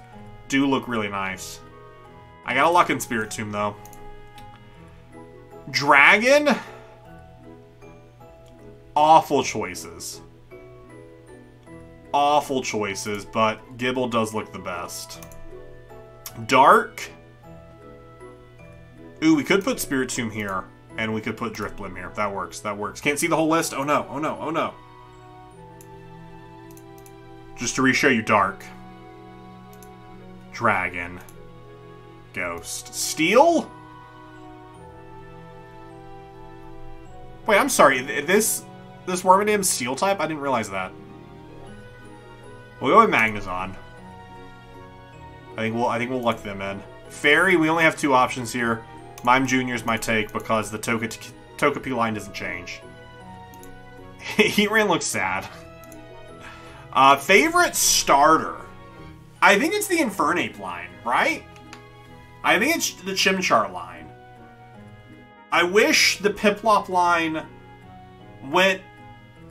do look really nice. I got a luck in Spiritomb, though. Dragon? Awful choices awful choices, but Gible does look the best. Dark. Ooh, we could put Spiritomb here, and we could put Drifblim here. That works, that works. Can't see the whole list? Oh no, oh no, oh no. Just to re-show you Dark. Dragon. Ghost. Steel? Wait, I'm sorry. This this Wormadam Steel type? I didn't realize that. We'll go with Magnezone. I think we'll I think we'll luck them in. Fairy, we only have two options here. Mime Jr. is my take because the Togepi line doesn't change. [LAUGHS] Heatran looks sad. Uh, favorite starter? I think it's the Infernape line, right? I think it's the Chimchar line. I wish the Piplup line went,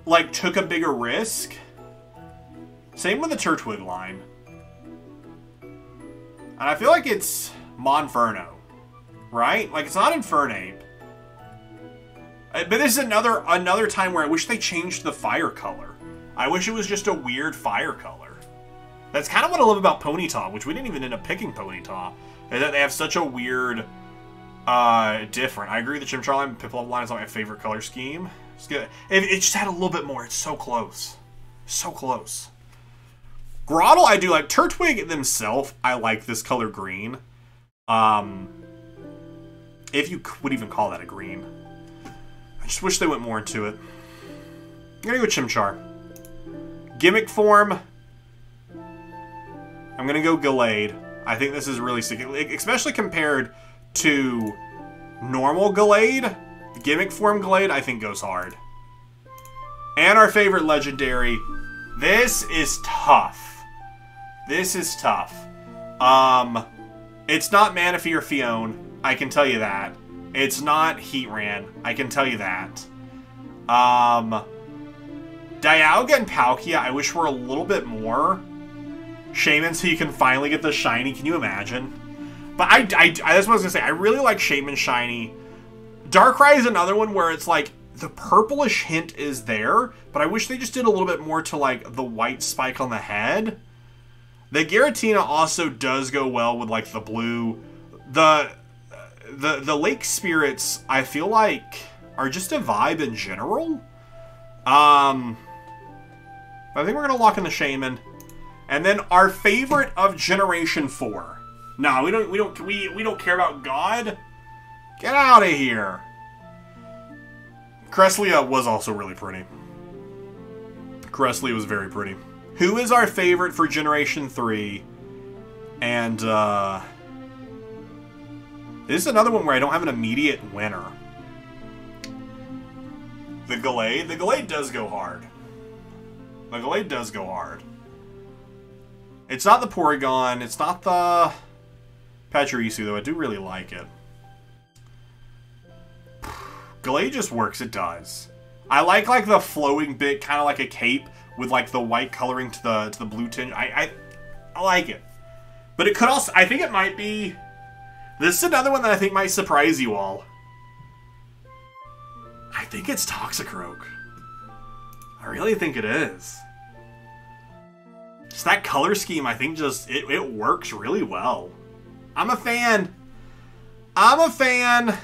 like, took a bigger risk same with the Turtwig line. And I feel like it's Monferno, right? Like, it's not Infernape. Uh, but this is another another time where I wish they changed the fire color. I wish it was just a weird fire color. That's kind of what I love about Ponyta, which we didn't even end up picking Ponyta. Is that they have such a weird, uh, different. I agree the Chimchar line, Piplup line is not my favorite color scheme. It's good. It, it just had a little bit more. It's so close. So close. Grotle, I do like. Turtwig themselves, I like this color green. Um, If you would even call that a green. I just wish they went more into it. I'm gonna go Chimchar. Gimmick form. I'm gonna go Gallade. I think this is really sick, especially compared to normal Gallade. Gimmick form Gallade, I think goes hard. And our favorite legendary. This is tough. This is tough. Um, it's not Manaphy or Phione. I can tell you that. It's not Heatran. I can tell you that. Um, Dialga and Palkia, I wish were a little bit more. Shaymin so you can finally get the shiny. Can you imagine? But I, I, I that's what I was gonna say. I really like Shaymin shiny. Darkrai is another one where it's like the purplish hint is there, but I wish they just did a little bit more to like the white spike on the head. The Giratina also does go well with like the blue. The the the lake spirits I feel like are just a vibe in general. Um I think we're gonna lock in the Shaymin. And then our favorite of Generation 4. No, we don't we don't we we don't care about God. Get out of here. Cresselia was also really pretty. Cresselia was very pretty. Who is our favorite for Generation 3? And, uh... This is another one where I don't have an immediate winner. The Gallade? The Gallade does go hard. The Gallade does go hard. It's not the Porygon. It's not the Pachirisu, though. I do really like it. Gallade just works. It does. I like, like, the flowing bit, kind of like a cape, with like the white coloring to the to the blue tinge. I, I I like it. But it could also I think it might be this is another one that I think might surprise you all. I think it's Toxicroak. I really think it is. Just that color scheme, I think just it, it works really well. I'm a fan. I'm a fan.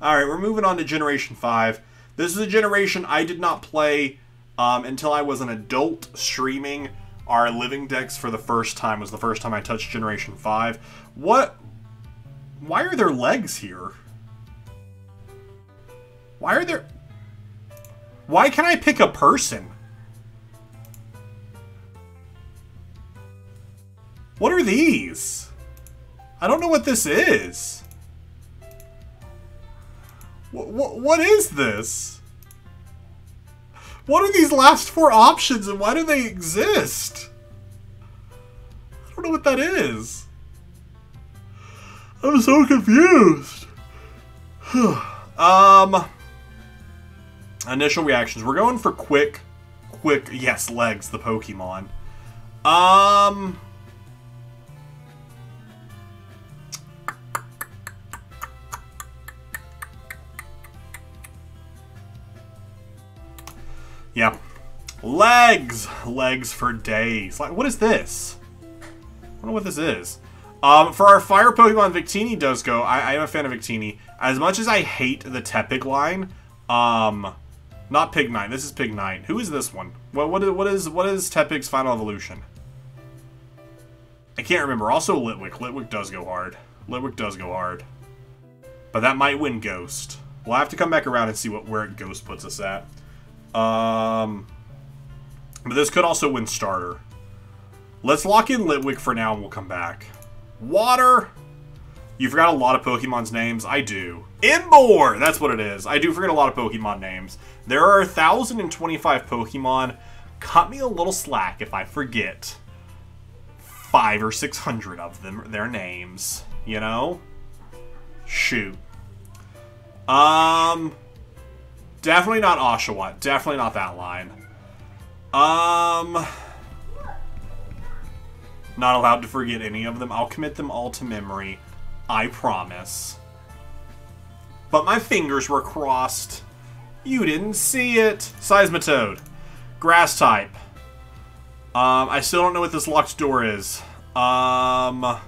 Alright, we're moving on to Generation 5. This is a generation I did not play um, until I was an adult streaming our living dex for the first time was the first time I touched Generation 5. What? Why are there legs here? Why are there... Why can I pick a person? What are these? I don't know what this is. What, what is this? What are these last four options and why do they exist? I don't know what that is. I'm so confused. [SIGHS] um, initial reactions. We're going for quick, quick, yes, legs, the Pokemon. Um, Yeah. Legs! Legs for days. Like, what is this? I don't know what this is. Um, for our fire Pokemon, Victini does go. I, I am a fan of Victini. As much as I hate the Tepig line, um, not Pignite. This is Pignite. Who is this one? What what is what is what is Tepig's final evolution? I can't remember. Also Litwick. Litwick does go hard. Litwick does go hard. But that might win Ghost. We'll have to come back around and see what where Ghost puts us at. Um, but this could also win starter. Let's lock in Litwick for now and we'll come back. Water. You forgot a lot of Pokemon's names. I do. Emboar! That's what it is. I do forget a lot of Pokemon names. There are 1,025 Pokemon. Cut me a little slack if I forget five or 600 of them, their names. You know? Shoot. Um... Definitely not Oshawott. Definitely not that line. Um... Not allowed to forget any of them. I'll commit them all to memory. I promise. But my fingers were crossed. You didn't see it. Seismitoad. Grass type. Um, I still don't know what this locked door is. Um...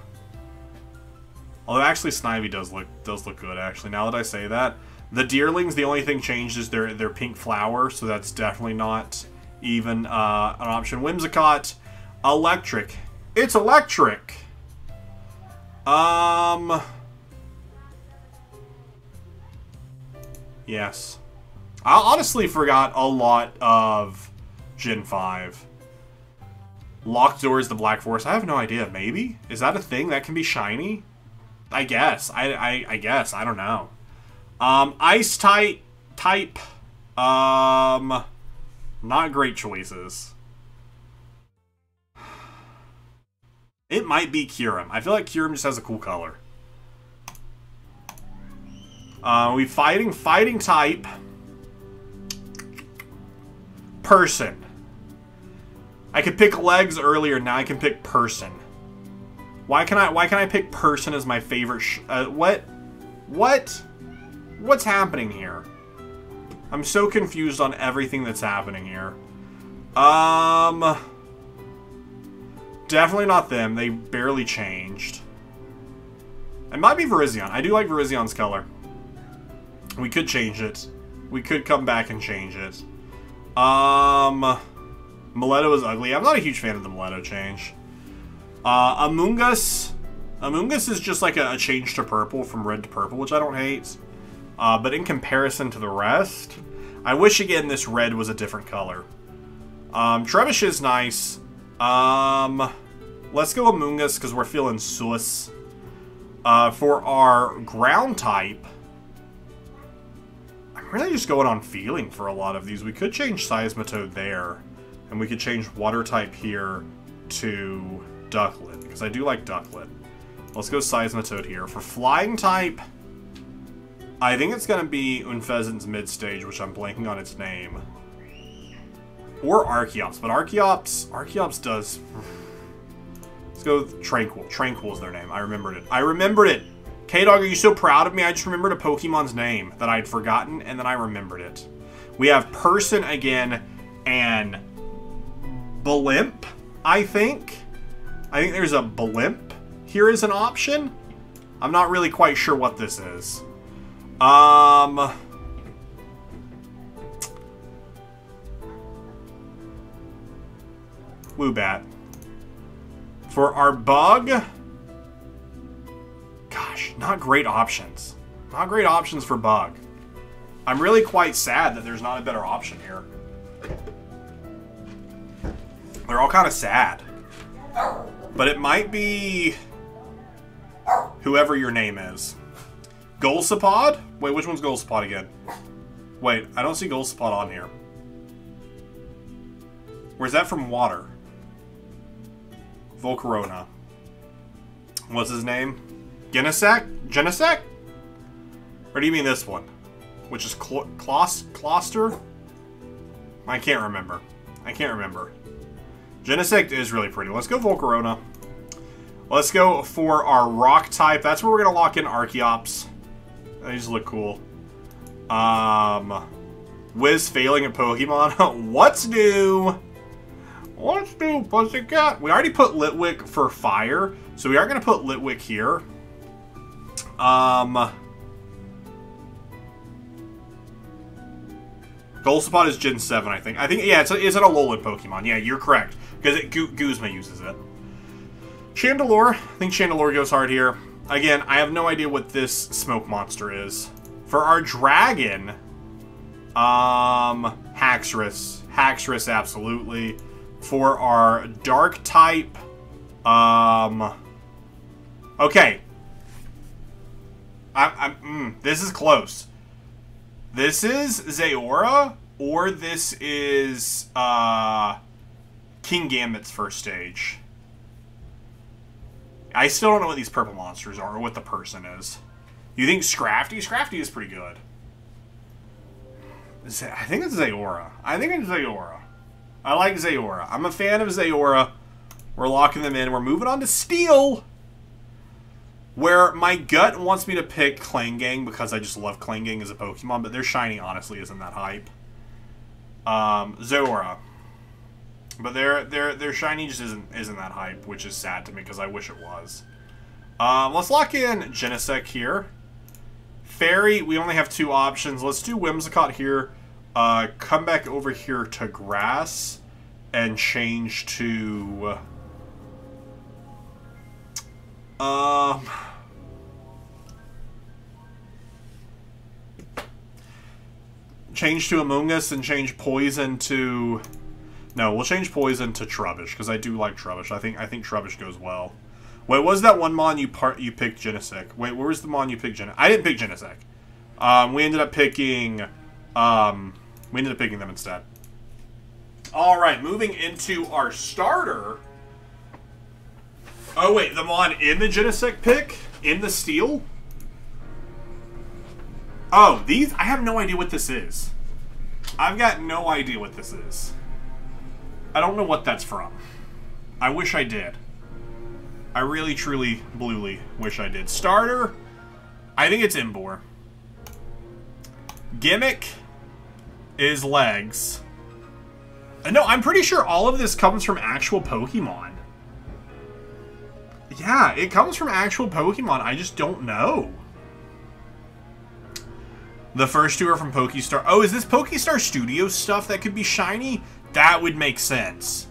Although actually Snivy does look does look good actually, now that I say that. The Deerlings, the only thing changed is their, their pink flower, so that's definitely not even uh, an option. Whimsicott, electric. It's electric! Um... Yes. I honestly forgot a lot of Gen 5. Locked Doors, the Black Forest. I have no idea. Maybe? Is that a thing? That can be shiny? I guess. I, I, I guess. I don't know. Um, Ice type. Type. Um, not great choices. It might be Kyurem. I feel like Kyurem just has a cool color. Uh, we fighting fighting type. Person. I could pick legs earlier. Now I can pick person. Why can I? Why can I pick person as my favorite? Uh, what? What? What's happening here? I'm so confused on everything that's happening here. Um. Definitely not them. They barely changed. It might be Virizion. I do like Virizion's color. We could change it. We could come back and change it. Um, Mileto is ugly. I'm not a huge fan of the Mileto change. Uh. Amoonguss is just like a, a, change to purple from red to purple, which I don't hate. Uh, but in comparison to the rest, I wish again this red was a different color. Um, is nice. Um, let's go Amoonguss because we're feeling sus. Uh, for our ground type, I'm really just going on feeling for a lot of these. We could change Seismitoad there, and we could change water type here to Ducklett, because I do like Ducklett. Let's go Seismitoad here. For flying type, I think it's going to be Unfezant's mid-stage, which I'm blanking on its name. Or Archeops, but Archeops, Archeops does... Let's go Tranquil. Tranquill is their name. I remembered it. I remembered it! K-Dog, are you so proud of me? I just remembered a Pokemon's name that I'd forgotten, and then I remembered it. We have Person again, and Blimp, I think. I think there's a Blimp here is an option. I'm not really quite sure what this is. Um... Woobat. For our bug... Gosh, not great options. Not great options for bug. I'm really quite sad that there's not a better option here. They're all kind of sad. But it might be whoever your name is. Golisopod? Wait, which one's Golisopod again? Wait, I don't see Golisopod on here. Where's that from water? Volcarona. What's his name? Genesect? Genesect? Or do you mean this one? Which is Cl Closter? I can't remember. I can't remember. Genesect is really pretty. Let's go Volcarona. Let's go for our rock type. That's where we're going to lock in Archeops. These look cool. Um, Wiz failing at Pokemon. [LAUGHS] What's new? What's new, Pussycat? We already put Litwick for fire, so we are going to put Litwick here. Um... Golisopod is Gen 7, I think. I think, yeah, it's, a, it's an Alolan Pokemon. Yeah, you're correct. Because Go Guzma uses it. Chandelure. I think Chandelure goes hard here. Again, I have no idea what this smoke monster is. For our dragon, um, Haxorus. Haxorus, absolutely. For our dark type, um, okay. I, I'm, mm, this is close. This is Zeraora, or this is, uh, Kingambit's first stage. I still don't know what these purple monsters are or what the person is. You think Scrafty? Scrafty is pretty good. I think it's Zeraora. I think it's Zeraora. I like Zeraora. I'm a fan of Zeraora. We're locking them in. We're moving on to Steel. Where my gut wants me to pick Klinklang because I just love Klinklang as a Pokemon, but their shiny honestly isn't that hype. Um, Zeraora. But their their their shiny just isn't isn't that hype, which is sad to me because I wish it was. Um, let's lock in Genesect here. Fairy, we only have two options. Let's do Whimsicott here. Uh, come back over here to Grass and change to... Um... change to Amoonguss and change Poison to... No, we'll change Poison to Trubbish, because I do like Trubbish. I think I think Trubbish goes well. Wait, was that one Mon you part you picked Genesect? Wait, where was the Mon you picked Genesect? I didn't pick Genesect. Um, we ended up picking... Um, we ended up picking them instead. Alright, moving into our starter... Oh, wait, the Mon in the Genesect pick? In the Steel? Oh, these... I have no idea what this is. I've got no idea what this is. I don't know what that's from. I wish I did. I really, truly, bluely wish I did. Starter, I think it's Emboar. Gimmick is legs. Uh, no, I'm pretty sure all of this comes from actual Pokemon. Yeah, it comes from actual Pokemon. I just don't know. The first two are from Pokestar. Oh, is this Pokestar Studio stuff that could be shiny? That would make sense.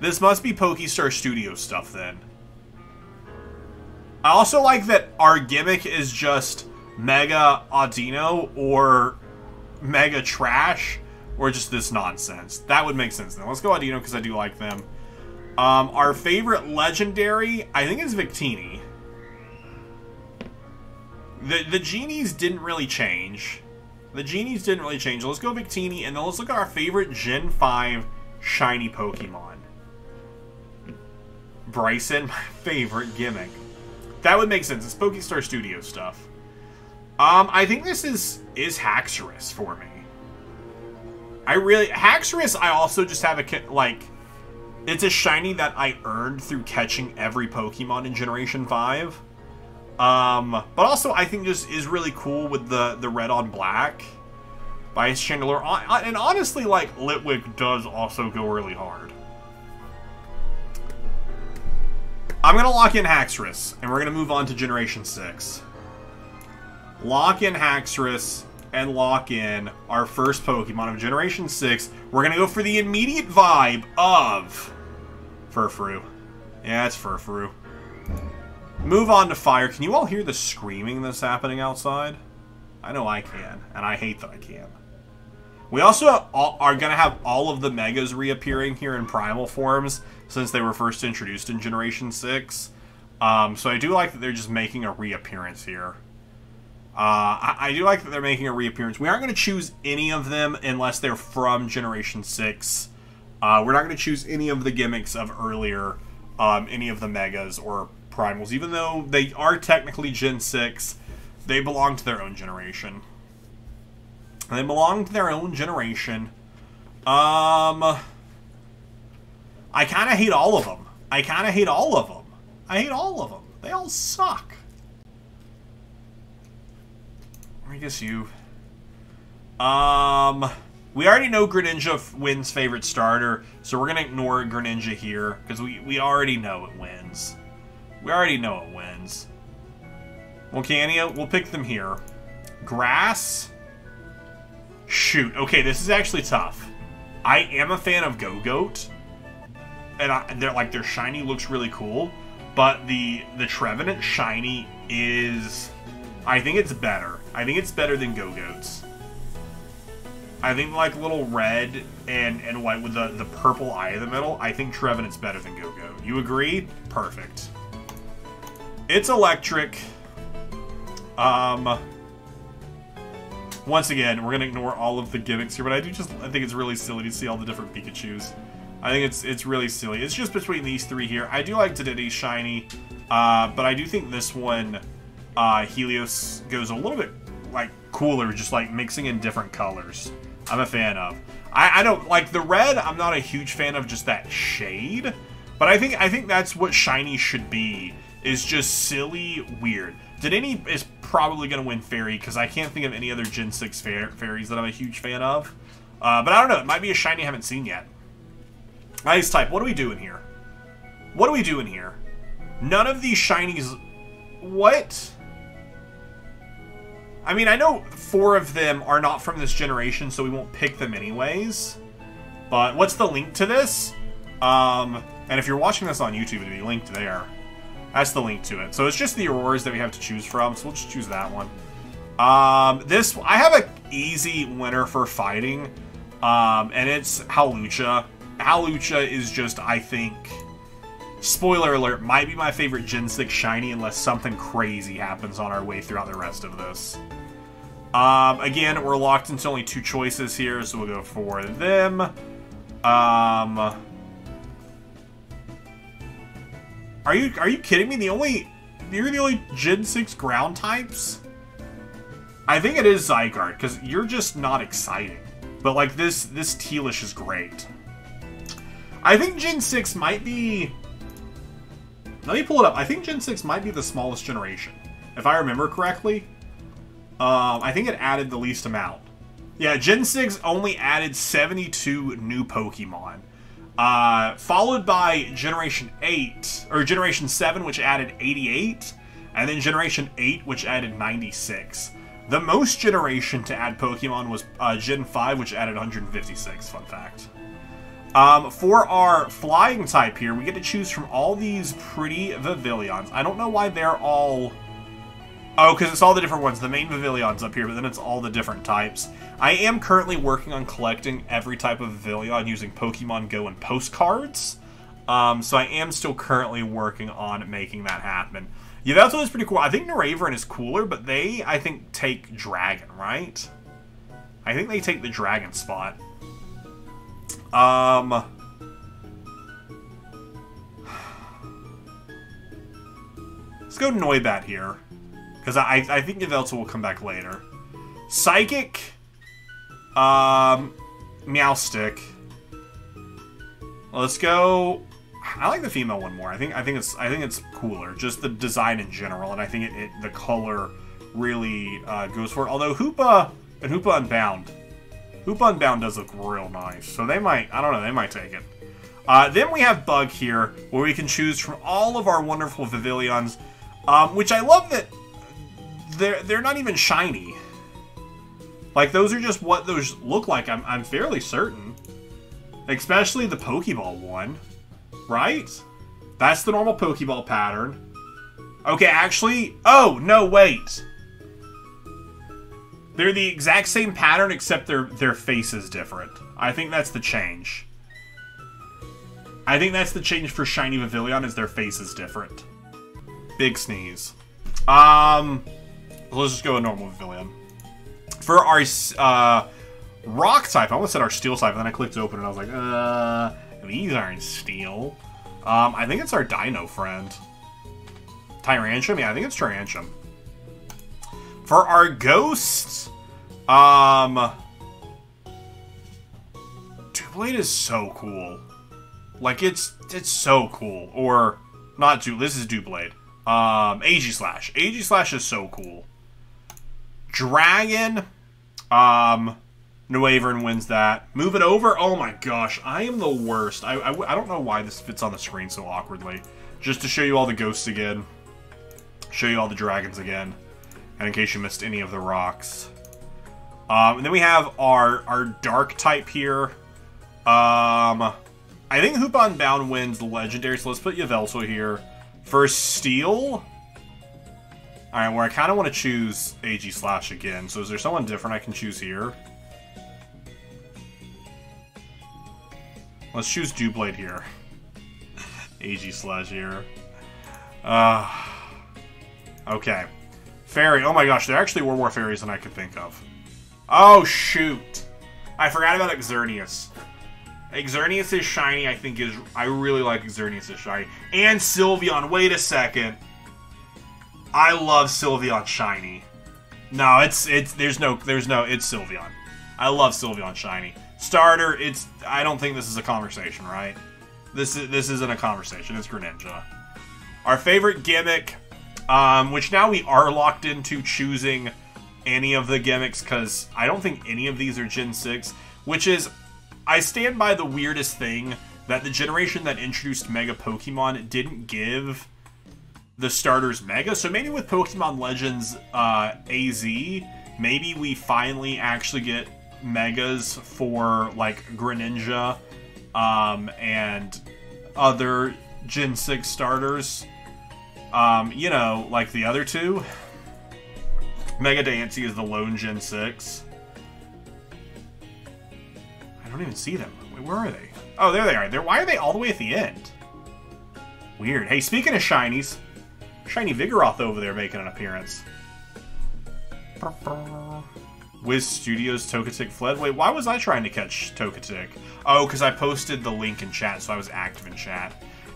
This must be Pokestar Studio stuff then. I also like that our gimmick is just Mega Audino or Mega Trash or just this nonsense. That would make sense then. Let's go Audino because I do like them. Um, our favorite legendary, I think is Victini. The, the genies didn't really change. The genies didn't really change. Let's go Victini, and then let's look at our favorite Gen 5 shiny Pokemon. Bryson, [LAUGHS] my favorite gimmick. That would make sense. It's Pokestar Studio stuff. Um, I think this is is Haxorus for me. I really Haxorus. I also just have a like. It's a shiny that I earned through catching every Pokemon in Generation Five. Um, but also I think just is really cool with the the red on black by Chandelure. And honestly, like Litwick does also go really hard. I'm gonna lock in Haxorus, and we're gonna move on to Generation Six. Lock in Haxorus and lock in our first Pokemon of Generation 6. We're going to go for the immediate vibe of Furfrou. Yeah, it's Furfrou. Move on to fire. Can you all hear the screaming that's happening outside? I know I can, and I hate that I can. We also are going to have all of the Megas reappearing here in Primal forms since they were first introduced in Generation 6. Um, so I do like that they're just making a reappearance here. Uh, I, I, do like that they're making a reappearance. We aren't going to choose any of them unless they're from Generation 6. Uh, we're not going to choose any of the gimmicks of earlier, um, any of the Megas or Primals. Even though they are technically Gen 6, they belong to their own generation. They belong to their own generation. Um, I kind of hate all of them. I kind of hate all of them. I hate all of them. They all suck. I guess you. Um, we already know Greninja wins favorite starter, so we're gonna ignore Greninja here because we we already know it wins. We already know it wins. Volcanion, we'll pick them here. Grass. Shoot. Okay, this is actually tough. I am a fan of Gogoat, and I, they're like their shiny looks really cool, but the the Trevenant shiny is, I think it's better. I think it's better than Gogoats. I think like little red and, and white with the, the purple eye in the middle, I think Trevenant's better than Gogoat. You agree? Perfect. It's electric. Um, once again, we're gonna ignore all of the gimmicks here, but I do just I think it's really silly to see all the different Pikachu's. I think it's it's really silly. It's just between these three here. I do like Dedenne's shiny, uh, but I do think this one, uh, Helios goes a little bit like cooler, just like mixing in different colors. I'm a fan of. I, I don't like the red. I'm not a huge fan of just that shade, but I think I think that's what shiny should be. Is just silly, weird. Dedenne is probably going to win Fairy because I can't think of any other Gen 6 fair, fairies that I'm a huge fan of. Uh, but I don't know. It might be a shiny I haven't seen yet. Ice type. What are we doing here? What are we doing here? None of these shinies... What? I mean, I know four of them are not from this generation, so we won't pick them anyways. But what's the link to this? Um, and if you're watching this on YouTube, it'll be linked there. That's the link to it. So it's just the Auroras that we have to choose from, so we'll just choose that one. Um, this, I have an easy winner for fighting, um, and it's Hawlucha. Hawlucha is just, I think, spoiler alert, might be my favorite Gen 6 shiny unless something crazy happens on our way throughout the rest of this. Um, again, we're locked into only two choices here, so we'll go for them. Um, are you are you kidding me? The only you're the only Gen 6 ground types? I think it is Zygarde, because you're just not exciting. But like this this Tealish is great. I think Gen 6 might be let me pull it up. I think Gen 6 might be the smallest generation. If I remember correctly. Um, I think it added the least amount. Yeah, Gen 6 only added 72 new Pokemon. Uh, followed by Generation 8, or Generation 7, which added 88, and then Generation 8, which added 96. The most generation to add Pokemon was uh, Gen 5, which added 156, fun fact. Um, for our flying type here, we get to choose from all these pretty Vivillons. I don't know why they're all Oh, because it's all the different ones. The main Vivillon's up here, but then it's all the different types. I am currently working on collecting every type of Vivillon using Pokemon Go and postcards. Um, so I am still currently working on making that happen. Yeah, that's is pretty cool. I think Noivern is cooler, but they, I think, take Dragon, right? I think they take the Dragon spot. Um... [SIGHS] Let's go Noibat here. Because I, I think Yveltal will come back later. Psychic. Um, Meowstic. Let's go. I like the female one more. I think I think it's I think it's cooler. Just the design in general, and I think it, it the color really uh, goes for it. Although Hoopa and Hoopa Unbound, Hoopa Unbound does look real nice. So they might I don't know they might take it. Uh, then we have Bug here, where we can choose from all of our wonderful Vivillons, um, which I love that they're they're not even shiny. Like those are just what those look like. I'm I'm fairly certain. Especially the Pokeball one, right? That's the normal Pokeball pattern. Okay, actually, oh no, wait. They're the exact same pattern except their their face is different. I think that's the change. I think that's the change for Shiny Vivillon is their face is different. Big sneeze. Um, let's just go a normal Vivillon. For our uh, rock type, I almost said our steel type, and then I clicked open and I was like, uh, these aren't steel. Um, I think it's our dino friend. Tyrantrum? Yeah, I think it's Tyrantrum. For our ghost, um, Doublade is so cool. Like, it's it's so cool. Or, not Du, this is Doublade. Um, Aegislash. Ag Slash is so cool. Dragon. Um, Noivern wins that. Move it over. Oh my gosh, I am the worst. I, I, I don't know why this fits on the screen so awkwardly. Just to show you all the ghosts again. Show you all the dragons again. And in case you missed any of the rocks. Um, and then we have our, our dark type here. Um, I think Hoopa Unbound wins the legendary, so let's put Yveltal here. For steel, Alright, where I kind of want to choose Aegislash again. So is there someone different I can choose here? Let's choose Doublade here. [LAUGHS] Aegislash here. Uh, okay. Fairy. Oh my gosh, there actually were more fairies than I could think of. Oh, shoot. I forgot about Xerneas. Xerneas is shiny, I think is... I really like is shiny. And Sylveon. Wait a second. I love Sylveon Shiny. No, it's it's there's no there's no it's Sylveon. I love Sylveon Shiny. Starter, it's I don't think this is a conversation, right? This is this isn't a conversation. It's Greninja. Our favorite gimmick, um, which now we are locked into choosing any of the gimmicks because I don't think any of these are Gen 6, which is I stand by the weirdest thing that the generation that introduced Mega Pokemon didn't give the starters mega. So maybe with Pokemon Legends uh, AZ, maybe we finally actually get megas for like Greninja um, and other Gen 6 starters. Um, you know, like the other two. Mega Diancie is the lone Gen 6. I don't even see them. Where are they? Oh, there they are. They're, why are they all the way at the end? Weird. Hey, speaking of shinies, Shiny Vigoroth over there making an appearance. Wiz Studios Togetic fled. Wait, why was I trying to catch Togetic? Oh, because I posted the link in chat, so I was active in chat.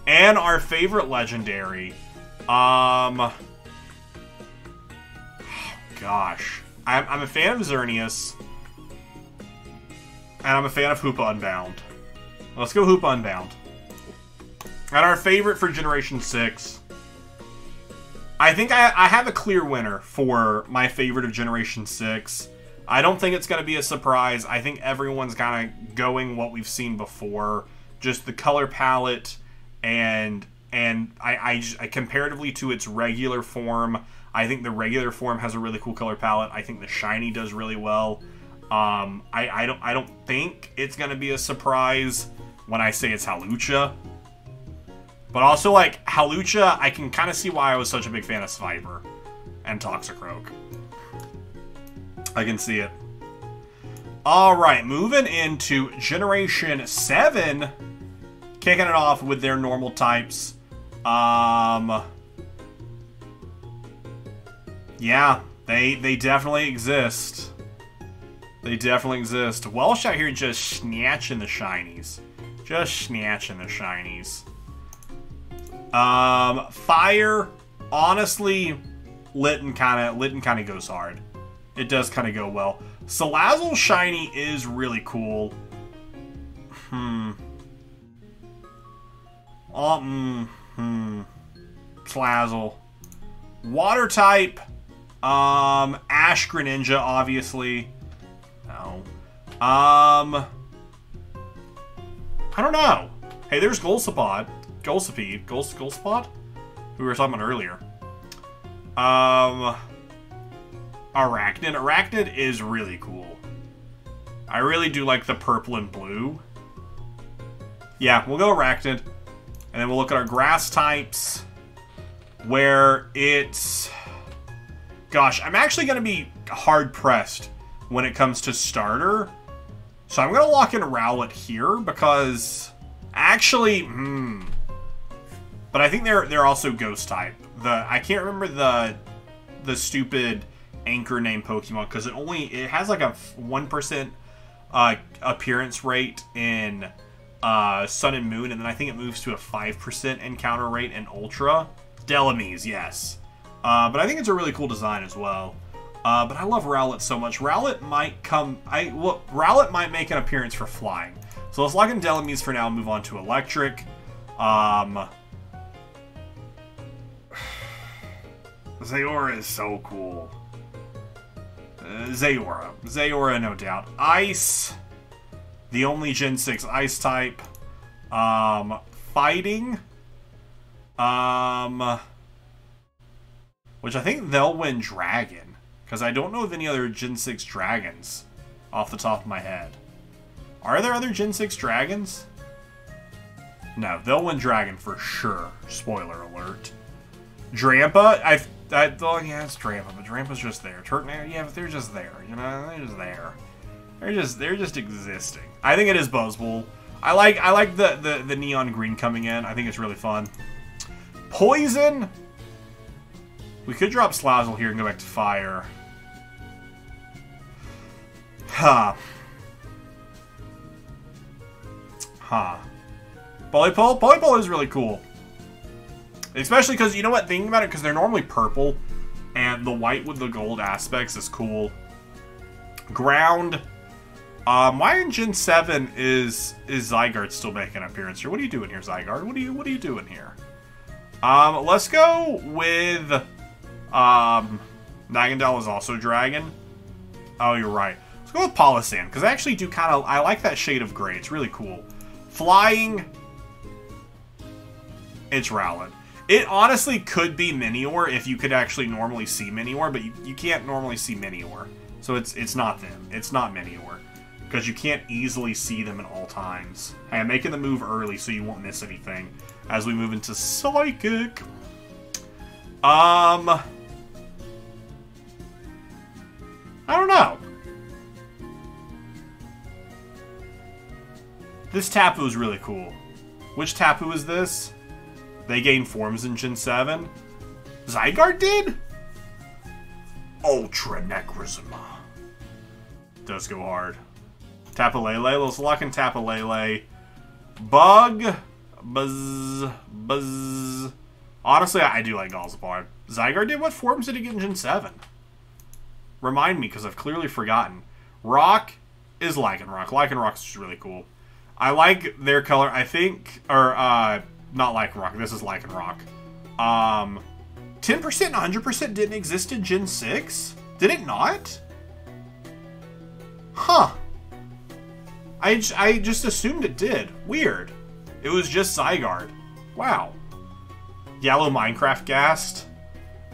And our favorite legendary. Um. [SIGHS] Gosh. I'm, I'm a fan of Xerneas. And I'm a fan of Hoopa Unbound. Let's go Hoopa Unbound. And our favorite for Generation 6. I think I, I have a clear winner for my favorite of Generation 6. I don't think it's going to be a surprise. I think everyone's kind of going what we've seen before. Just the color palette and and I, I, I, comparatively to its regular form, I think the regular form has a really cool color palette. I think the shiny does really well. Um, I, I don't I don't think it's gonna be a surprise when I say it's Hawlucha. But also like Hawlucha, I can kind of see why I was such a big fan of Seviper and Toxicroak. I can see it. All right, moving into Generation 7, kicking it off with their normal types. Um, yeah, they they definitely exist. They definitely exist. Welsh out here just snatching the shinies. Just snatching the shinies. Um, fire, honestly, Litten kind of Litten kind of goes hard. It does kind of go well. Salazzle shiny is really cool. Hmm. Mm, hmm. Salazzle. Water type. Um, Ash Greninja, obviously. No. Um, I don't know. Hey, there's Golisopod. Golsapede. Gols Golspot? Who we were talking about earlier. Um, Araquanid. Araquanid is really cool. I really do like the purple and blue. Yeah, we'll go Araquanid. And then we'll look at our grass types. Where it's... Gosh, I'm actually going to be hard-pressed when it comes to starter. So I'm going to lock in Rowlet here because... Actually, hmm... But I think they're they're also ghost type. The I can't remember the the stupid anchor name Pokemon because it only it has like a one percent uh, appearance rate in uh, Sun and Moon, and then I think it moves to a five percent encounter rate in Ultra. Dhelmise, yes. Uh, but I think it's a really cool design as well. Uh, but I love Rowlet so much. Rowlet might come. I well, Rowlet might make an appearance for flying. So let's lock in Dhelmise for now. and Move on to Electric. Um, Zeraora is so cool. Uh, Zeraora. Zeraora, no doubt. Ice. The only Gen 6 Ice type. Um, fighting. Um, which I think they'll win Dragon. Because I don't know of any other Gen 6 dragons off the top of my head. Are there other Gen 6 dragons? No, they'll win Dragon for sure. Spoiler alert. Drampa, I've that, oh, yeah, it's Drampa, but Drampa's just there. Turtonator, yeah, but they're just there. You know, they're just there. They're just they're just existing. I think it is Buzzwole. I like I like the, the the neon green coming in. I think it's really fun. Poison. We could drop Salazzle here and go back to fire. Huh. Huh. Poipole? Poipole is really cool. Especially because, you know what, thinking about it, because they're normally purple, and the white with the gold aspects is cool. Ground. Um, why in Gen 7 is is Zygarde still making an appearance here? What are you doing here, Zygarde? What are you what are you doing here? Um, let's go with um Naganadel is also dragon. Oh, you're right. Let's go with Palossand, because I actually do kind of I like that shade of gray. It's really cool. Flying. It's Rowlet. It honestly could be Minior if you could actually normally see Minior, but you, you can't normally see Minior. So it's it's not them. It's not Minior. Because you can't easily see them at all times. Hey, I'm making the move early so you won't miss anything as we move into Psychic. Um... I don't know. This Tapu is really cool. Which Tapu is this? They gain forms in Gen 7? Zygarde did? Ultra Necrozma. Does go hard. Tapu Lele. Let's lock in Tapu Lele. Bug. Buzz. Buzz. Honestly, I do like Galzapar. Zygarde did what forms did he get in Gen 7? Remind me, because I've clearly forgotten. Rock is Lycanroc. Lycanroc is really cool. I like their color. I think, or uh, not like rock. This is Lycanroc. Um, 10% and 100% didn't exist in Gen 6? Did it not? Huh. I, I just assumed it did. Weird. It was just Zygarde. Wow. Yellow Minecraft Ghast.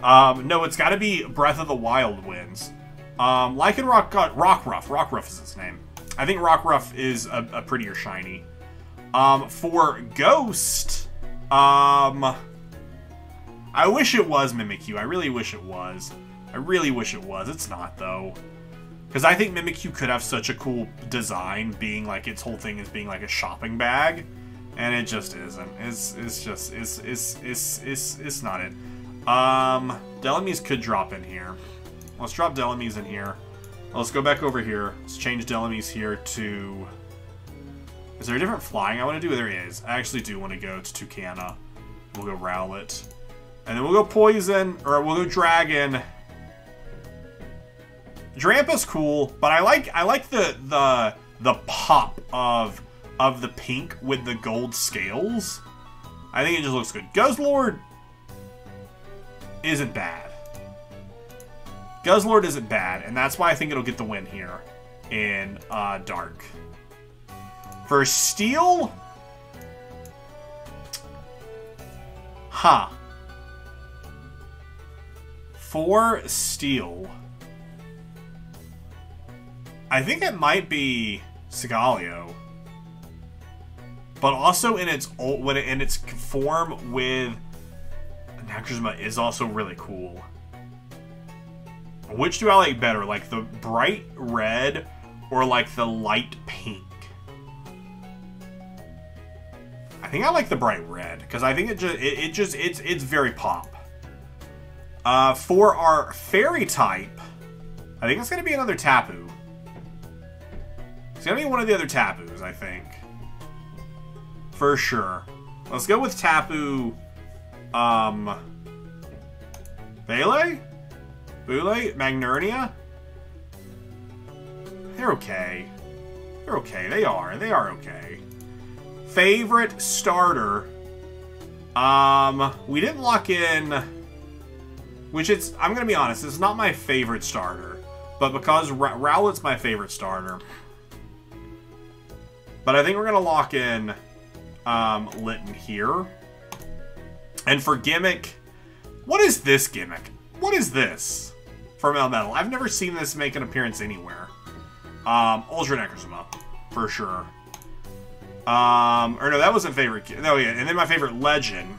Um, no, it's got to be Breath of the Wild wins. Um, Lycanroc got Rockruff. Rockruff is its name. I think Rockruff is a, a prettier shiny. Um, for Ghost, um, I wish it was Mimikyu. I really wish it was. I really wish it was. It's not, though. Because I think Mimikyu could have such a cool design, being like its whole thing is being like a shopping bag, and it just isn't. It's it's just it's it's it's it's it's not it. Um, Dhelmise could drop in here. Let's drop Dhelmise in here. Let's go back over here. Let's change Dhelmise here to... Is there a different flying I want to do? There is. I actually do want to go to Tucana. We'll go Rowlet. And then we'll go Poison, or we'll go Dragon. Drampa's cool, but I like I like the the the pop of of the pink with the gold scales. I think it just looks good. Guzzlord isn't bad. Guzzlord isn't bad, and that's why I think it'll get the win here in uh, Dark. For Steel... Huh. For Steel... I think it might be Solgaleo. But also in its old, when it, in its form with Necrozma is also really cool. Which do I like better? Like the bright red or like the light pink? I think I like the bright red because I think it just it, it, just it's it's very pop. Uh, for our fairy type, I think it's gonna be another Tapu. It's gonna be one of the other Tapus, I think. For sure. Let's go with Tapu. Um. Bele? Bule? Magearna? They're okay. They're okay. They are. They are okay. Favorite starter? Um, we didn't lock in... Which it's... I'm going to be honest, it's not my favorite starter. But because Ra Rowlet's my favorite starter. But I think we're going to lock in um, Litten here. And for gimmick... What is this gimmick? What is this? for Melmetal. I've never seen this make an appearance anywhere. Um, Ultra Necrozma, for sure. Um, or no, that wasn't favorite. No, yeah, and then my favorite legend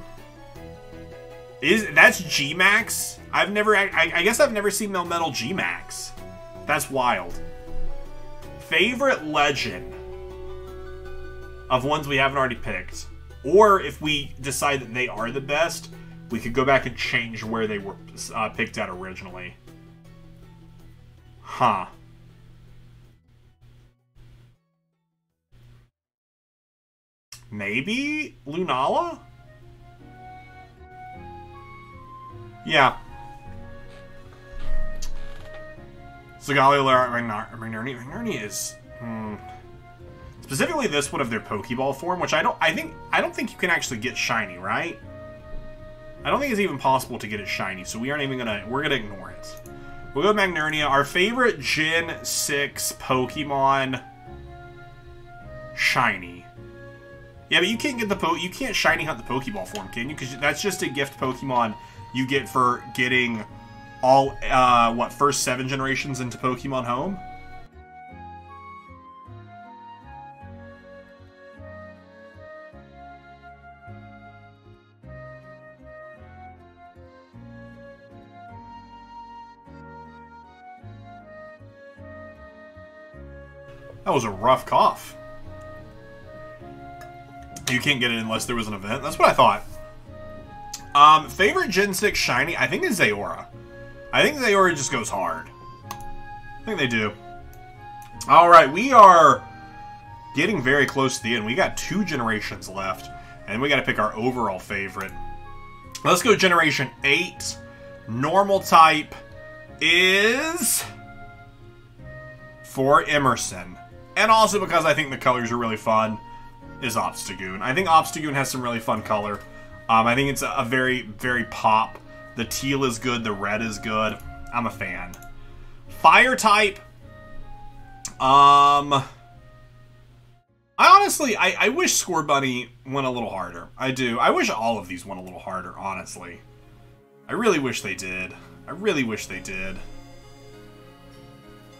is that's G Max. I've never, I, I guess I've never seen Melmetal G Max. That's wild. Favorite legend of ones we haven't already picked, or if we decide that they are the best, we could go back and change where they were uh, picked at originally. Huh. Maybe Lunala? Yeah. Solgaleo, Magearna. Magearna is... Hmm. Specifically this one of their Pokeball form, which I don't I think I don't think you can actually get shiny, right? I don't think it's even possible to get it shiny, so we aren't even gonna we're gonna ignore it. We'll go Magearna. Our favorite Gen 6 Pokemon. Shiny. Yeah, but you can't get the po you can't shiny hunt the Pokeball form, can you? Because that's just a gift Pokemon you get for getting all uh, what first seven generations into Pokemon Home. That was a rough cough. You can't get it unless there was an event. That's what I thought. Um, favorite Gen 6 shiny, I think is Zeraora. I think Zeraora just goes hard. I think they do. Alright, we are getting very close to the end. We got two generations left, and we got to pick our overall favorite. Let's go Generation 8. Normal type is for Emerson. And also because I think the colors are really fun, is Obstagoon. I think Obstagoon has some really fun color. Um, I think it's a, very, very pop. The teal is good, the red is good. I'm a fan. Fire type. Um, I honestly, I, I wish Scorbunny went a little harder. I do. I wish all of these went a little harder, honestly. I really wish they did. I really wish they did.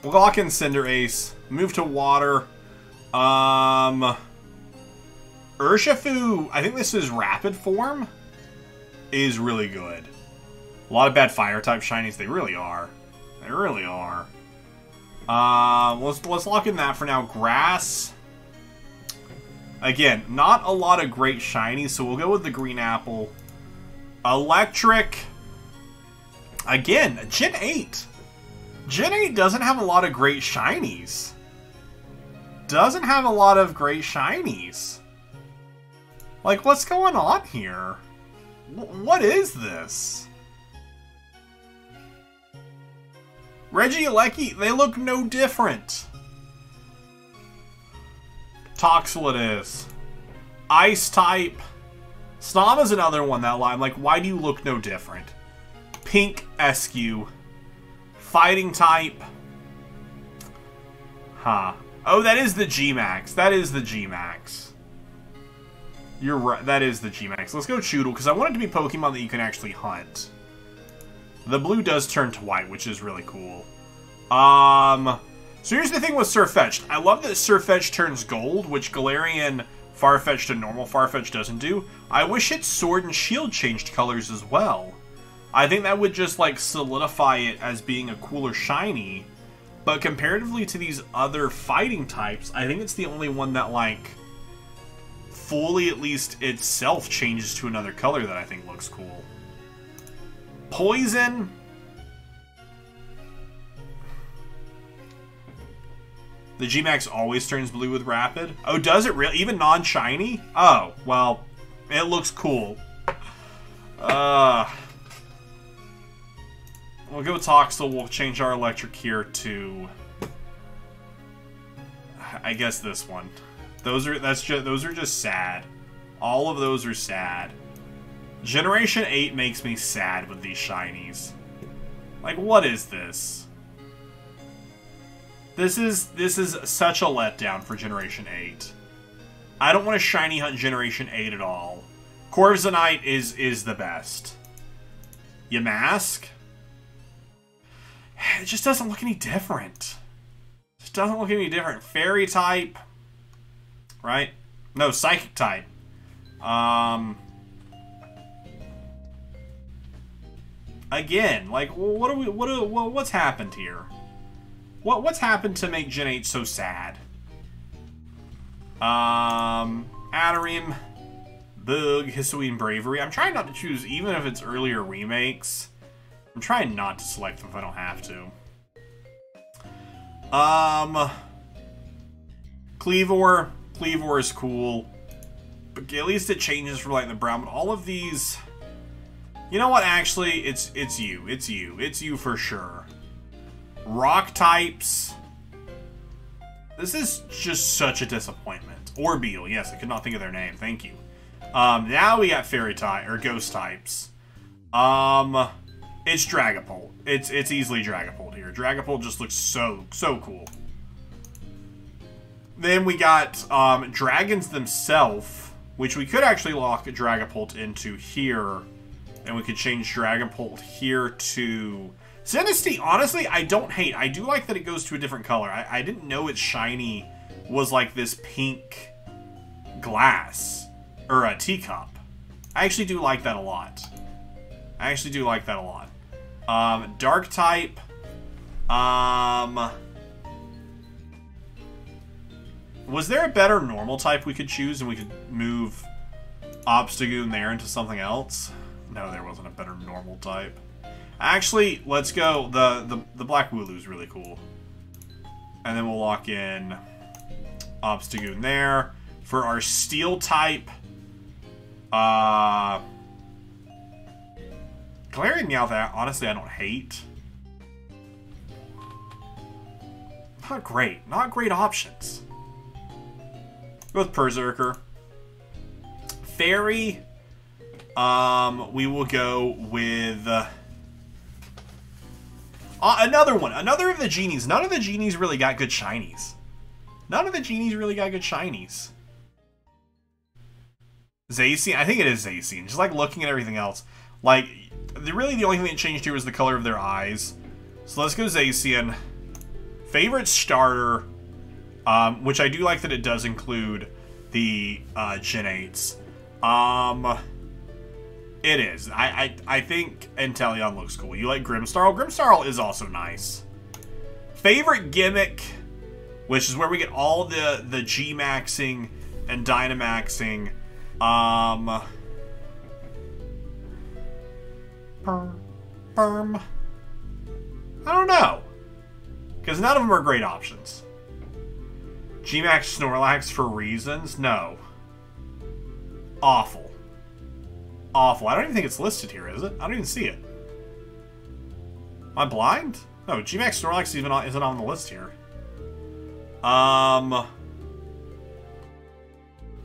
We'll lock in Cinderace. Move to water. Um... Urshifu, I think this is rapid form, is really good. A lot of bad fire type shinies, they really are. They really are. Uh, let's let's lock in that for now. Grass. Again, not a lot of great shinies, so we'll go with the green apple. Electric. Again, Gen 8. Gen 8 doesn't have a lot of great shinies. Doesn't have a lot of great shinies. Like, what's going on here? W what is this? Regieleki, they look no different. Toxel it is. Ice type. is another one that line. Like, why do you look no different? Pink Eiscue. Fighting type. Huh. Oh, that is the G-Max. That is the G-Max. You're right. That is the G-Max. Let's go Chewtle, because I want it to be Pokemon that you can actually hunt. The blue does turn to white, which is really cool. Um, so here's the thing with Sirfetch'd. I love that Sirfetch'd turns gold, which Galarian Farfetch'd and normal Farfetch'd doesn't do. I wish its Sword and Shield changed colors as well. I think that would just like solidify it as being a cooler shiny. But comparatively to these other fighting types, I think it's the only one that like fully at least itself changes to another color that I think looks cool. Poison. The G-Max always turns blue with Rapid. Oh, does it really? Even non-shiny? Oh, well, it looks cool. Uh, We'll go Toxel. We'll change our electric here to... I guess this one. Those are that's just those are just sad. All of those are sad. Generation 8 makes me sad with these shinies. Like what is this? This is this is such a letdown for Generation 8. I don't want to shiny hunt Generation 8 at all. Corviknight is is the best. Yamask? [SIGHS] it just doesn't look any different. It just doesn't look any different. Fairy type, right? No, psychic type. Um, again, like, what are we? What? Are, what's happened here? What? What's happened to make Gen 8 so sad? Um, Adarim, Bug, Hisuian Braviary. I'm trying not to choose, even if it's earlier remakes. I'm trying not to select them if I don't have to. Um, Kleavor. Kleavor is cool. But at least it changes from like the brown. But all of these... You know what, actually? It's it's you. It's you. It's you for sure. Rock types. This is just such a disappointment. Orbeal. Yes, I could not think of their name. Thank you. Um, now we got fairy type or ghost types. Um, it's Dragapult. It's it's easily Dragapult here. Dragapult just looks so, so cool. Then we got um, dragons themselves, which we could actually lock Dragapult into here. And we could change Dragapult here to... Sinistea, honestly, I don't hate. I do like that it goes to a different color. I, I didn't know its shiny was like this pink glass. Or a teacup. I actually do like that a lot. I actually do like that a lot. Um, dark type. Um, Was there a better normal type we could choose and we could move Obstagoon there into something else? No, there wasn't a better normal type. Actually, let's go. The, the, the Black Wooloo is really cool. And then we'll lock in Obstagoon there. For our Steel type, uh... Galarian Meowth, honestly, I don't hate. Not great. Not great options. Go with Perrserker. Fairy, um, we will go with... Uh, uh, another one. Another of the genies. None of the genies really got good shinies. None of the genies really got good shinies. Zacian? I think it is Zacian. Just like looking at everything else. Like, the, really the only thing that changed here was the color of their eyes. So let's go Zacian. Favorite starter, um, which I do like that it does include the uh, Gen 8s. Um, it is. I, I, I think Inteleon looks cool. You like Grimmsnarl? Grimmsnarl is also nice. Favorite gimmick, which is where we get all the, the G-maxing and Dynamaxing. Um... Perm. I don't know. Because none of them are great options. Gmax Snorlax for reasons? No. Awful. Awful. I don't even think it's listed here, is it? I don't even see it. Am I blind? No, Gmax Snorlax even on, isn't on the list here. Um...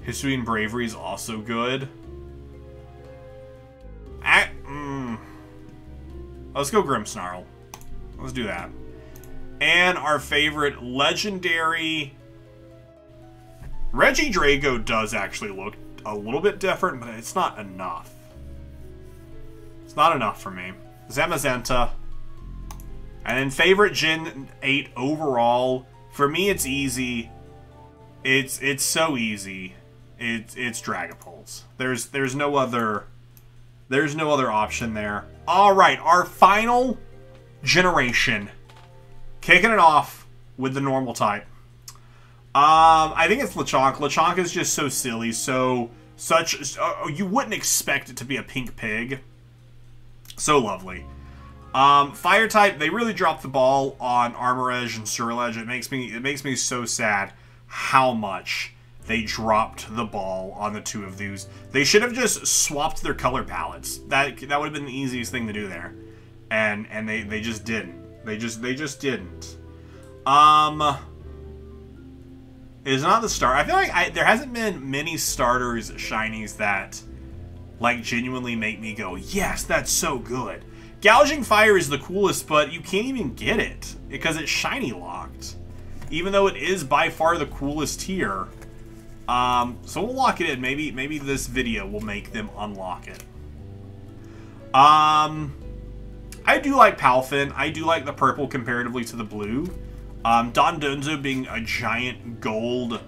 Hisuian Braviary is also good. I, mm, let's go Grimmsnarl. Let's do that. And our favorite legendary Regidrago does actually look a little bit different, but it's not enough. It's not enough for me. Zamazenta. And then favorite Gen 8 overall. For me, it's easy. It's it's so easy. It's it's Dragapults. There's there's no other there's no other option there. All right, our final generation. Kicking it off with the normal type. Um, I think it's Lechonk. Lechonk is just so silly, so such. Uh, you wouldn't expect it to be a pink pig. So lovely. Um, fire type, they really dropped the ball on Armarouge and Ceruledge. It makes me it makes me so sad how much they dropped the ball on the two of these. They should have just swapped their color palettes. That that would have been the easiest thing to do there, and and they they just didn't. They just they just didn't. Um. Is not the star. I feel like I, there hasn't been many starters shinies that like genuinely make me go, yes, that's so good. Gouging Fire is the coolest, but you can't even get it because it's shiny locked. Even though it is by far the coolest here. Um, so we'll lock it in. Maybe maybe this video will make them unlock it. Um, I do like Palafin. I do like the purple comparatively to the blue. Um, Dondozo being a giant gold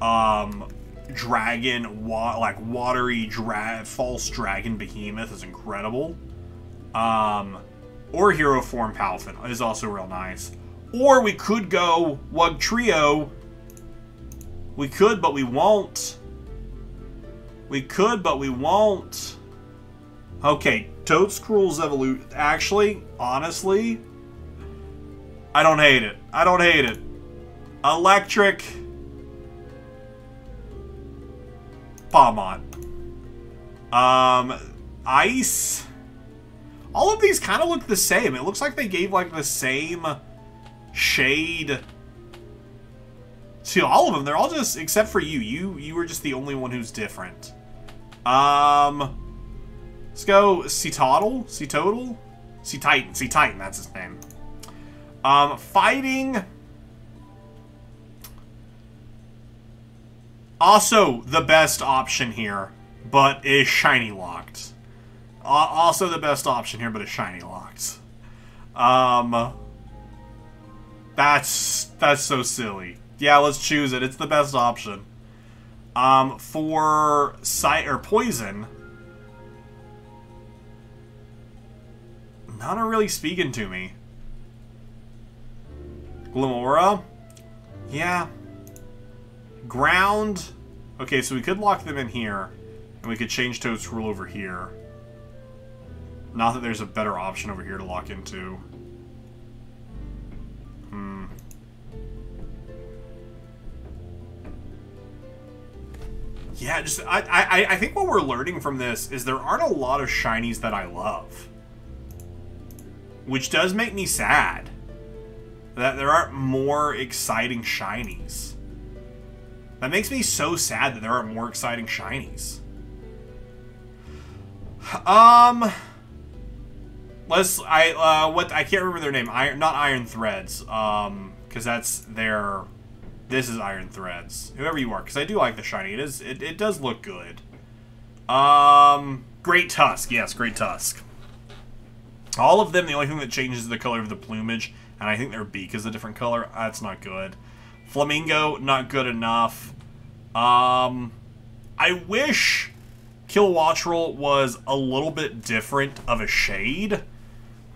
um, dragon, wa like watery dra false dragon behemoth is incredible. Um, or hero form Palafin is also real nice. Or we could go Wugtrio. We could, but we won't. We could, but we won't. Okay, Toedscruel's evolution. Actually, honestly, I don't hate it. I don't hate it. Electric. Pawmot. Um, ice. All of these kind of look the same. It looks like they gave like the same shade to all of them. They're all just, except for you. You you were just the only one who's different. Um, let's go Cetoddle? Cetoddle? Cetitan. Cetitan, that's his name. Um, fighting... Also the best option here, but is shiny locked. Uh, also the best option here, but is shiny locked. Um, that's that's so silly. Yeah, let's choose it. It's the best option. Um, for sight or poison, not really speaking to me. Glimmora? Yeah. Ground. Okay, so we could lock them in here. And we could change Toedscruel over here. Not that there's a better option over here to lock into. Hmm. Yeah, just I, I I think what we're learning from this is there aren't a lot of shinies that I love. Which does make me sad. That there aren't more exciting shinies. That makes me so sad that there aren't more exciting shinies. Um let's I uh what I can't remember their name. Iron not Iron Treads. Um cuz that's their this is Iron Treads. Whoever you are cuz I do like the shiny. It is it, it does look good. Um Great Tusk. Yes, Great Tusk. All of them the only thing that changes is the color of the plumage and I think their beak is a different color. That's not good. Flamingo not good enough. Um I wish Kilowattrel was a little bit different of a shade.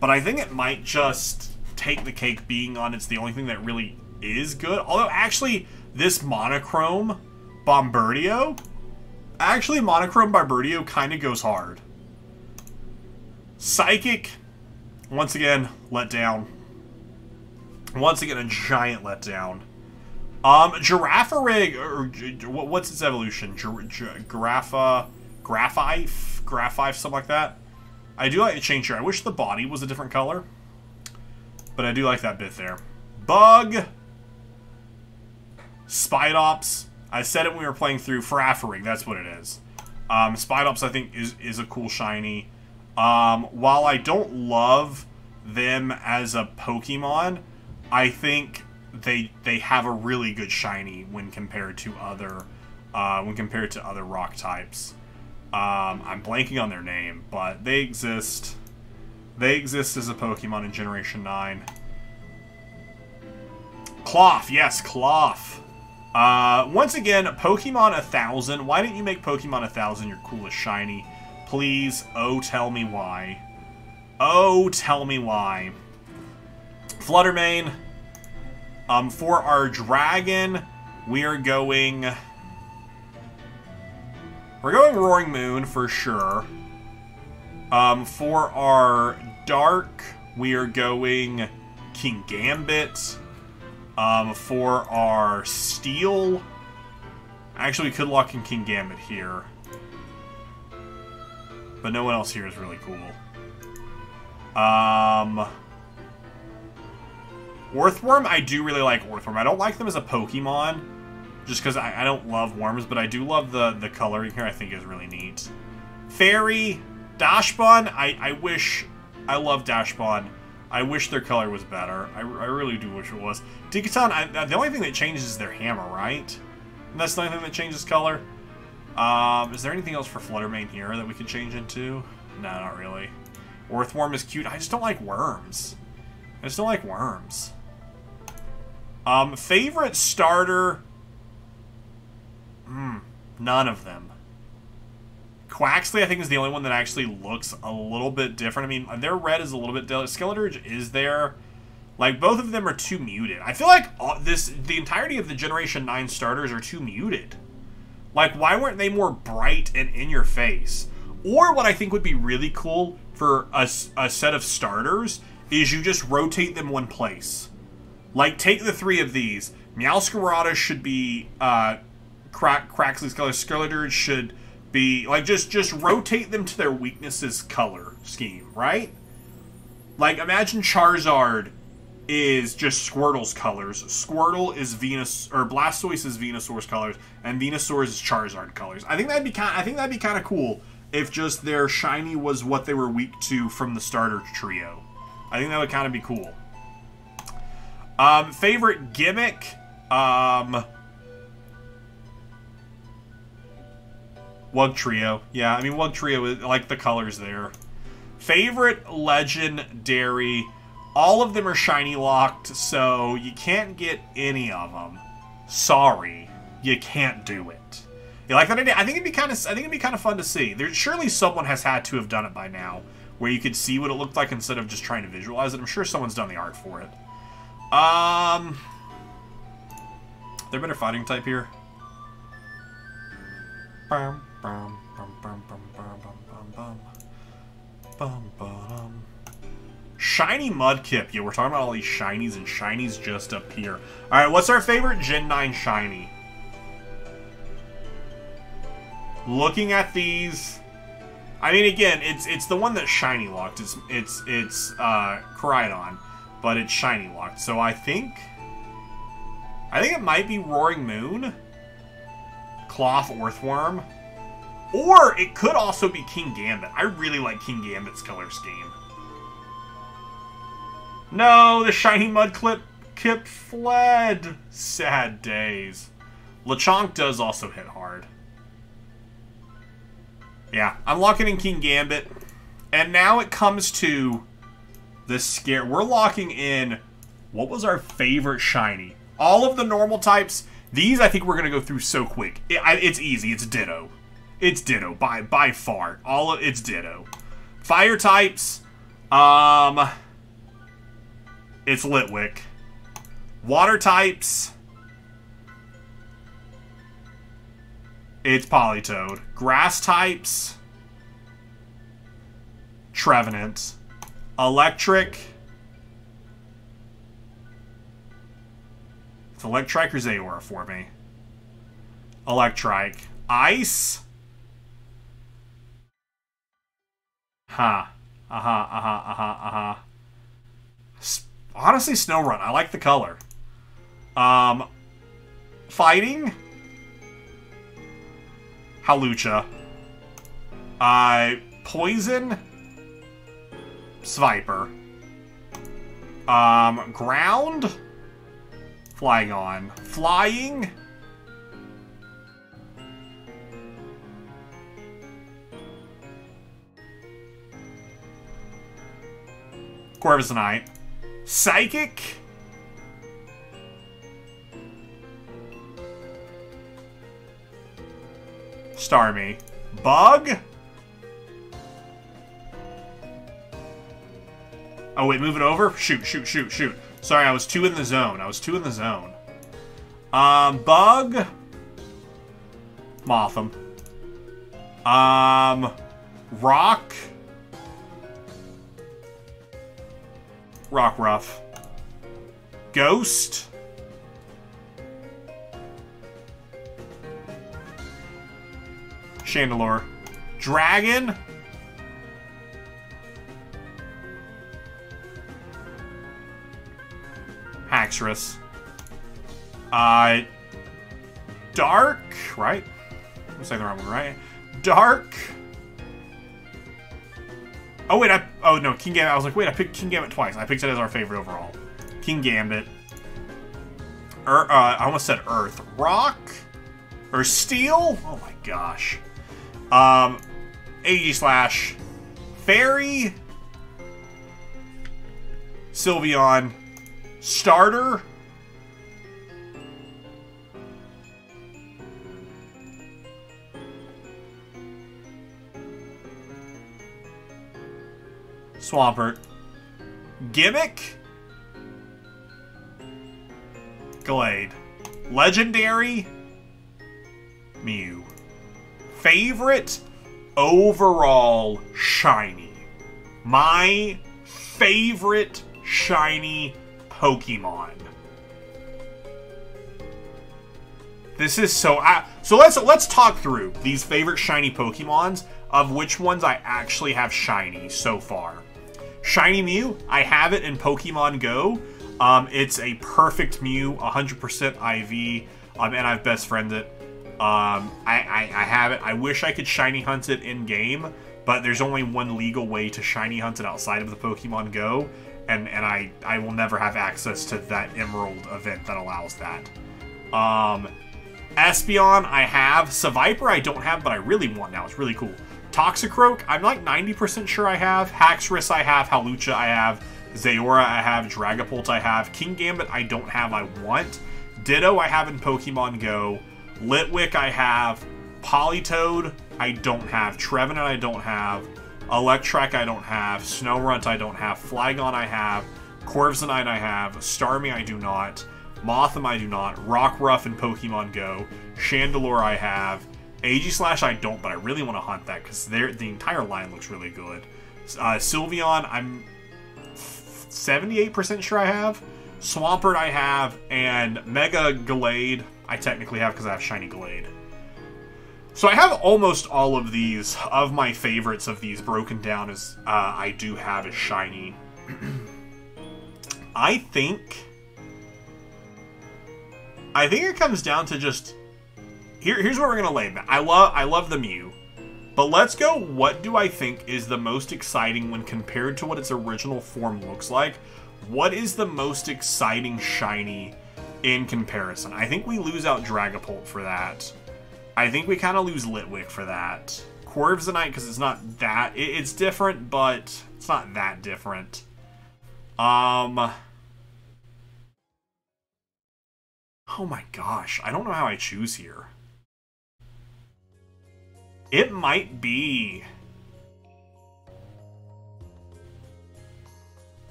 But I think it might just take the cake being on it's the only thing that really is good. Although, actually, this monochrome Bombirdier, actually, monochrome Bombirdier kind of goes hard. Psychic, once again, let down. Once again, a giant letdown. Um, Girafarig, or what's its evolution? Giraffa, Graphife, Graphife, something like that. I do like the change here. I wish the body was a different color. But I do like that bit there. Bug. Spidops. I said it when we were playing through Farafrig. That's what it is. Um, Spidops, I think, is, is a cool shiny. Um, while I don't love them as a Pokemon, I think they they have a really good shiny when compared to other uh, when compared to other rock types. Um, I'm blanking on their name, but they exist. They exist as a Pokemon in Generation 9. Klawf, yes, Klawf. Uh, once again, Pokemon a 1000. Why didn't you make Pokemon a 1000 your coolest shiny? Please, oh, tell me why. Oh, tell me why. Flutter Mane. Um, for our dragon, we are going... We're going Roaring Moon for sure. Um, for our Dark, we are going Kingambit. Um, for our Steel, actually, we could lock in Kingambit here. But no one else here is really cool. Um, Orthworm, I do really like Orthworm. I don't like them as a Pokemon just because I, I, don't love worms, but I do love the, the coloring here. I think is really neat. Fairy, Dachsbun, I, I wish... I love Dachsbun. I wish their color was better. I, I really do wish it was. Tinkaton, I, the only thing that changes is their hammer, right? And that's the only thing that changes color. Um, is there anything else for Flutter Mane here that we can change into? No, not really. Orthworm is cute. I just don't like worms. I just don't like worms. Um, favorite starter... Hmm, none of them. Quaxly, I think, is the only one that actually looks a little bit different. I mean, their red is a little bit... Skeledirge is there. Like, both of them are too muted. I feel like all, this the entirety of the Generation 9 starters are too muted. Like, why weren't they more bright and in your face? Or what I think would be really cool for a, a set of starters is you just rotate them one place. Like, take the three of these. Meowscarada should be uh, Crack Quaxly's color. Skeledirge should be like just just rotate them to their weaknesses color scheme, right? Like imagine Charizard is just Squirtle's colors. Squirtle is Venus or Blastoise is Venusaur's colors, and Venusaur is Charizard colors. I think that'd be kind. I think that'd be kind of cool if just their shiny was what they were weak to from the starter trio. I think that would kind of be cool. Um, favorite gimmick. Um, Wugtrio. Yeah, I mean, Wugtrio, like the colors there. Favorite legendary. All of them are shiny locked, so you can't get any of them. Sorry, you can't do it. You like that idea? I think it'd be kind of. I think it'd be kind of fun to see. There, surely someone has had to have done it by now, where you could see what it looked like instead of just trying to visualize it. I'm sure someone's done the art for it. Um, there better fighting type here. Bum, bum, bum, bum, bum, bum, bum, bum, bum, bum. Shiny Mudkip. Yeah, we're talking about all these shinies, and shinies just appear. Alright, what's our favorite Gen 9 shiny? Looking at these... I mean, again, it's it's the one that's shiny locked. It's it's it's uh, Koraidon, but it's shiny locked. So I think I think it might be Roaring Moon, Klawf Orthworm, or it could also be Kingambit. I really like Kingambit's color scheme. No, the shiny Mudkip Kip fled. Sad days. Lechonk does also hit hard. Yeah, I'm locking in King Gambit. And now it comes to the scare. We're locking in what was our favorite shiny? All of the normal types. These I think we're to go through so quick. It, I, it's easy. It's Ditto. It's Ditto by by far. All of it's Ditto. Fire types. Um it's Litwick. Water types. It's Politoed. Grass types. Trevenant. Electric. It's Electrike or Zeraora for me. Electric. Ice. Huh. Uh-huh, uh-huh, uh-huh, uh-huh. Honestly, Snorunt. I like the color. Um, fighting. Hawlucha. Uh, poison. Seviper. Um, ground. on. Flying. Corviknight. Psychic? Starmie. Bug? Oh, wait, move it over? Shoot, shoot, shoot, shoot. Sorry, I was too in the zone. I was too in the zone. Um, Bug? Mothim. Um, Rock? Rockruff. Ghost. Chandelure. Dragon. Haxorus. Uh, Dark, right? I'm saying the wrong one, right? Dark. Oh, wait, I... Oh, no, Kingambit. I was like, wait, I picked Kingambit twice. I picked it as our favorite overall. Kingambit. Er, uh, I almost said Earth. Rock? Or Steel? Oh, my gosh. Um, Aegislash. Fairy? Sylveon. Starter? Swampert. Gimmick? Gallade. Legendary? Mew. Favorite overall shiny. My favorite shiny Pokemon. This is so uh, so let's let's talk through these favorite shiny Pokemons of which ones I actually have shiny so far. Shiny Mew, I have it in Pokemon Go. Um, it's a perfect Mew, 100% IV, um, and I've best friended it. Um, I, I, I have it. I wish I could shiny hunt it in game, but there's only one legal way to shiny hunt it outside of the Pokemon Go, and and I I will never have access to that Emerald event that allows that. Um, Espeon I have. Seviper I don't have, but I really want now. It's really cool. Toxicroak, I'm like 90% sure I have. Haxorus I have. Hawlucha I have. Zeraora I have. Dragapult I have. Kingambit I don't have, I want. Ditto I have in Pokemon Go. Litwick I have. Politoed I don't have. Trevenant I don't have. Electrike I don't have. Snorunt I don't have. Flygon I have. Corviknight I have. Starmie I do not. Mothim I do not. Rockruff in Pokemon Go. Chandelure I have. Aegislash I don't, but I really want to hunt that because the entire line looks really good. Uh, Sylveon, I'm 78% sure I have. Swampert I have, and Mega Gallade I technically have because I have Shiny Gallade. So I have almost all of these, of my favorites of these broken down as uh, I do have as Shiny. [CLEARS THROAT] I think... I think it comes down to just... Here, here's what we're going to lay. I love, I love the Mew. But let's go, what do I think is the most exciting when compared to what its original form looks like? What is the most exciting shiny in comparison? I think we lose out Dragapult for that. I think we kind of lose Litwick for that. Corviknight, because it's not that... It, it's different, but it's not that different. Um... Oh my gosh, I don't know how I choose here. It might be.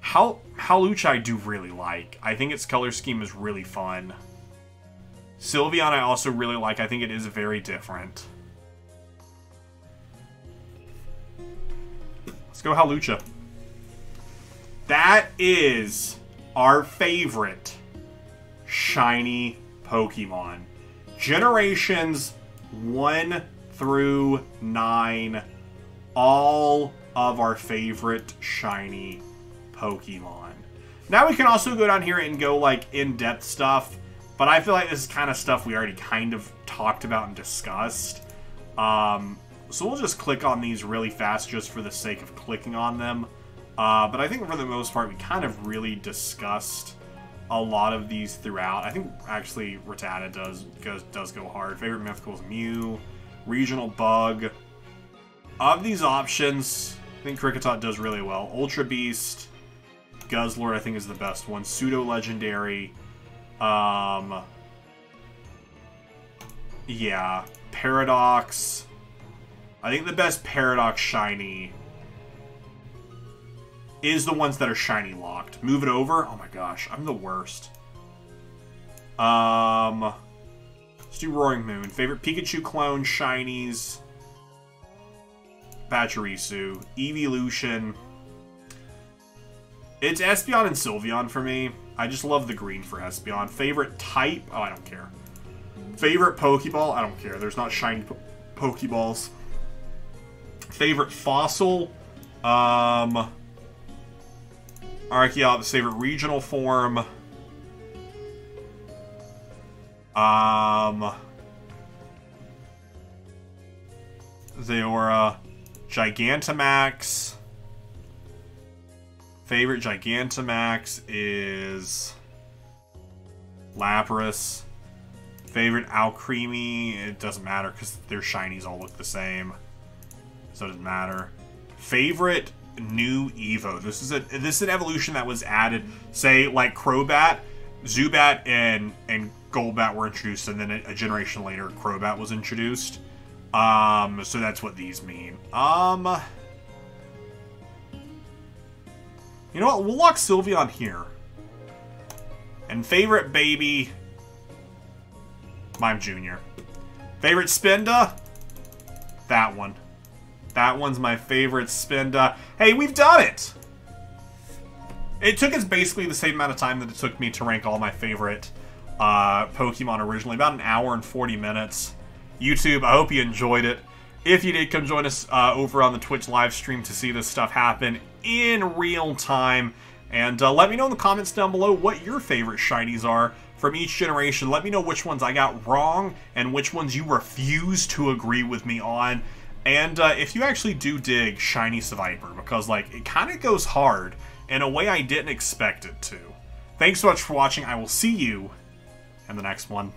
How Hawlucha I do really like. I think its color scheme is really fun. Sylveon I also really like. I think it is very different. Let's go Hawlucha. That is our favorite shiny Pokemon. Generations 1 through 9, all of our favorite shiny Pokemon. Now we can also go down here and go like in-depth stuff, but I feel like this is kind of stuff we already kind of talked about and discussed. Um, so we'll just click on these really fast just for the sake of clicking on them. Uh, but I think for the most part, we kind of really discussed a lot of these throughout. I think actually Rattata does goes does go hard. Favorite mythical is Mew. Regional Bug. Of these options, I think Kricketot does really well. Ultra Beast, Guzzlord I think is the best one. Pseudo Legendary. Um, yeah, Paradox. I think the best Paradox Shiny is the ones that are Shiny locked. Move it over. Oh my gosh, I'm the worst. Um... Let's do Roaring Moon. Favorite Pikachu clone, Shinies. Pachirisu. Evolution. It's Espeon and Sylveon for me. I just love the green for Espeon. Favorite type? Oh, I don't care. Favorite Pokeball? I don't care. There's not shiny po Pokeballs. Favorite fossil? Um... Archeops' favorite regional form. Um, Zeraora, Gigantamax. Favorite Gigantamax is Lapras. Favorite Alcremie, it doesn't matter because their shinies all look the same. So it doesn't matter. Favorite new Evo. This is a this is an evolution that was added. Say like Crobat, Zubat, and and Golbat were introduced, and then a, a generation later, Crobat was introduced. Um, so that's what these mean. Um, you know what? We'll lock Sylveon here. And favorite baby, Mime Jr. Favorite Spinda? That one. That one's my favorite Spinda. Hey, we've done it! It took us basically the same amount of time that it took me to rank all my favorite uh, Pokemon originally. About an hour and 40 minutes. YouTube, I hope you enjoyed it. If you did, come join us uh, over on the Twitch live stream to see this stuff happen in real time. And uh, let me know in the comments down below what your favorite shinies are from each generation. Let me know which ones I got wrong and which ones you refuse to agree with me on. And uh, if you actually do dig Shiny Seviper, because like it kind of goes hard in a way I didn't expect it to. Thanks so much for watching. I will see you in the next one.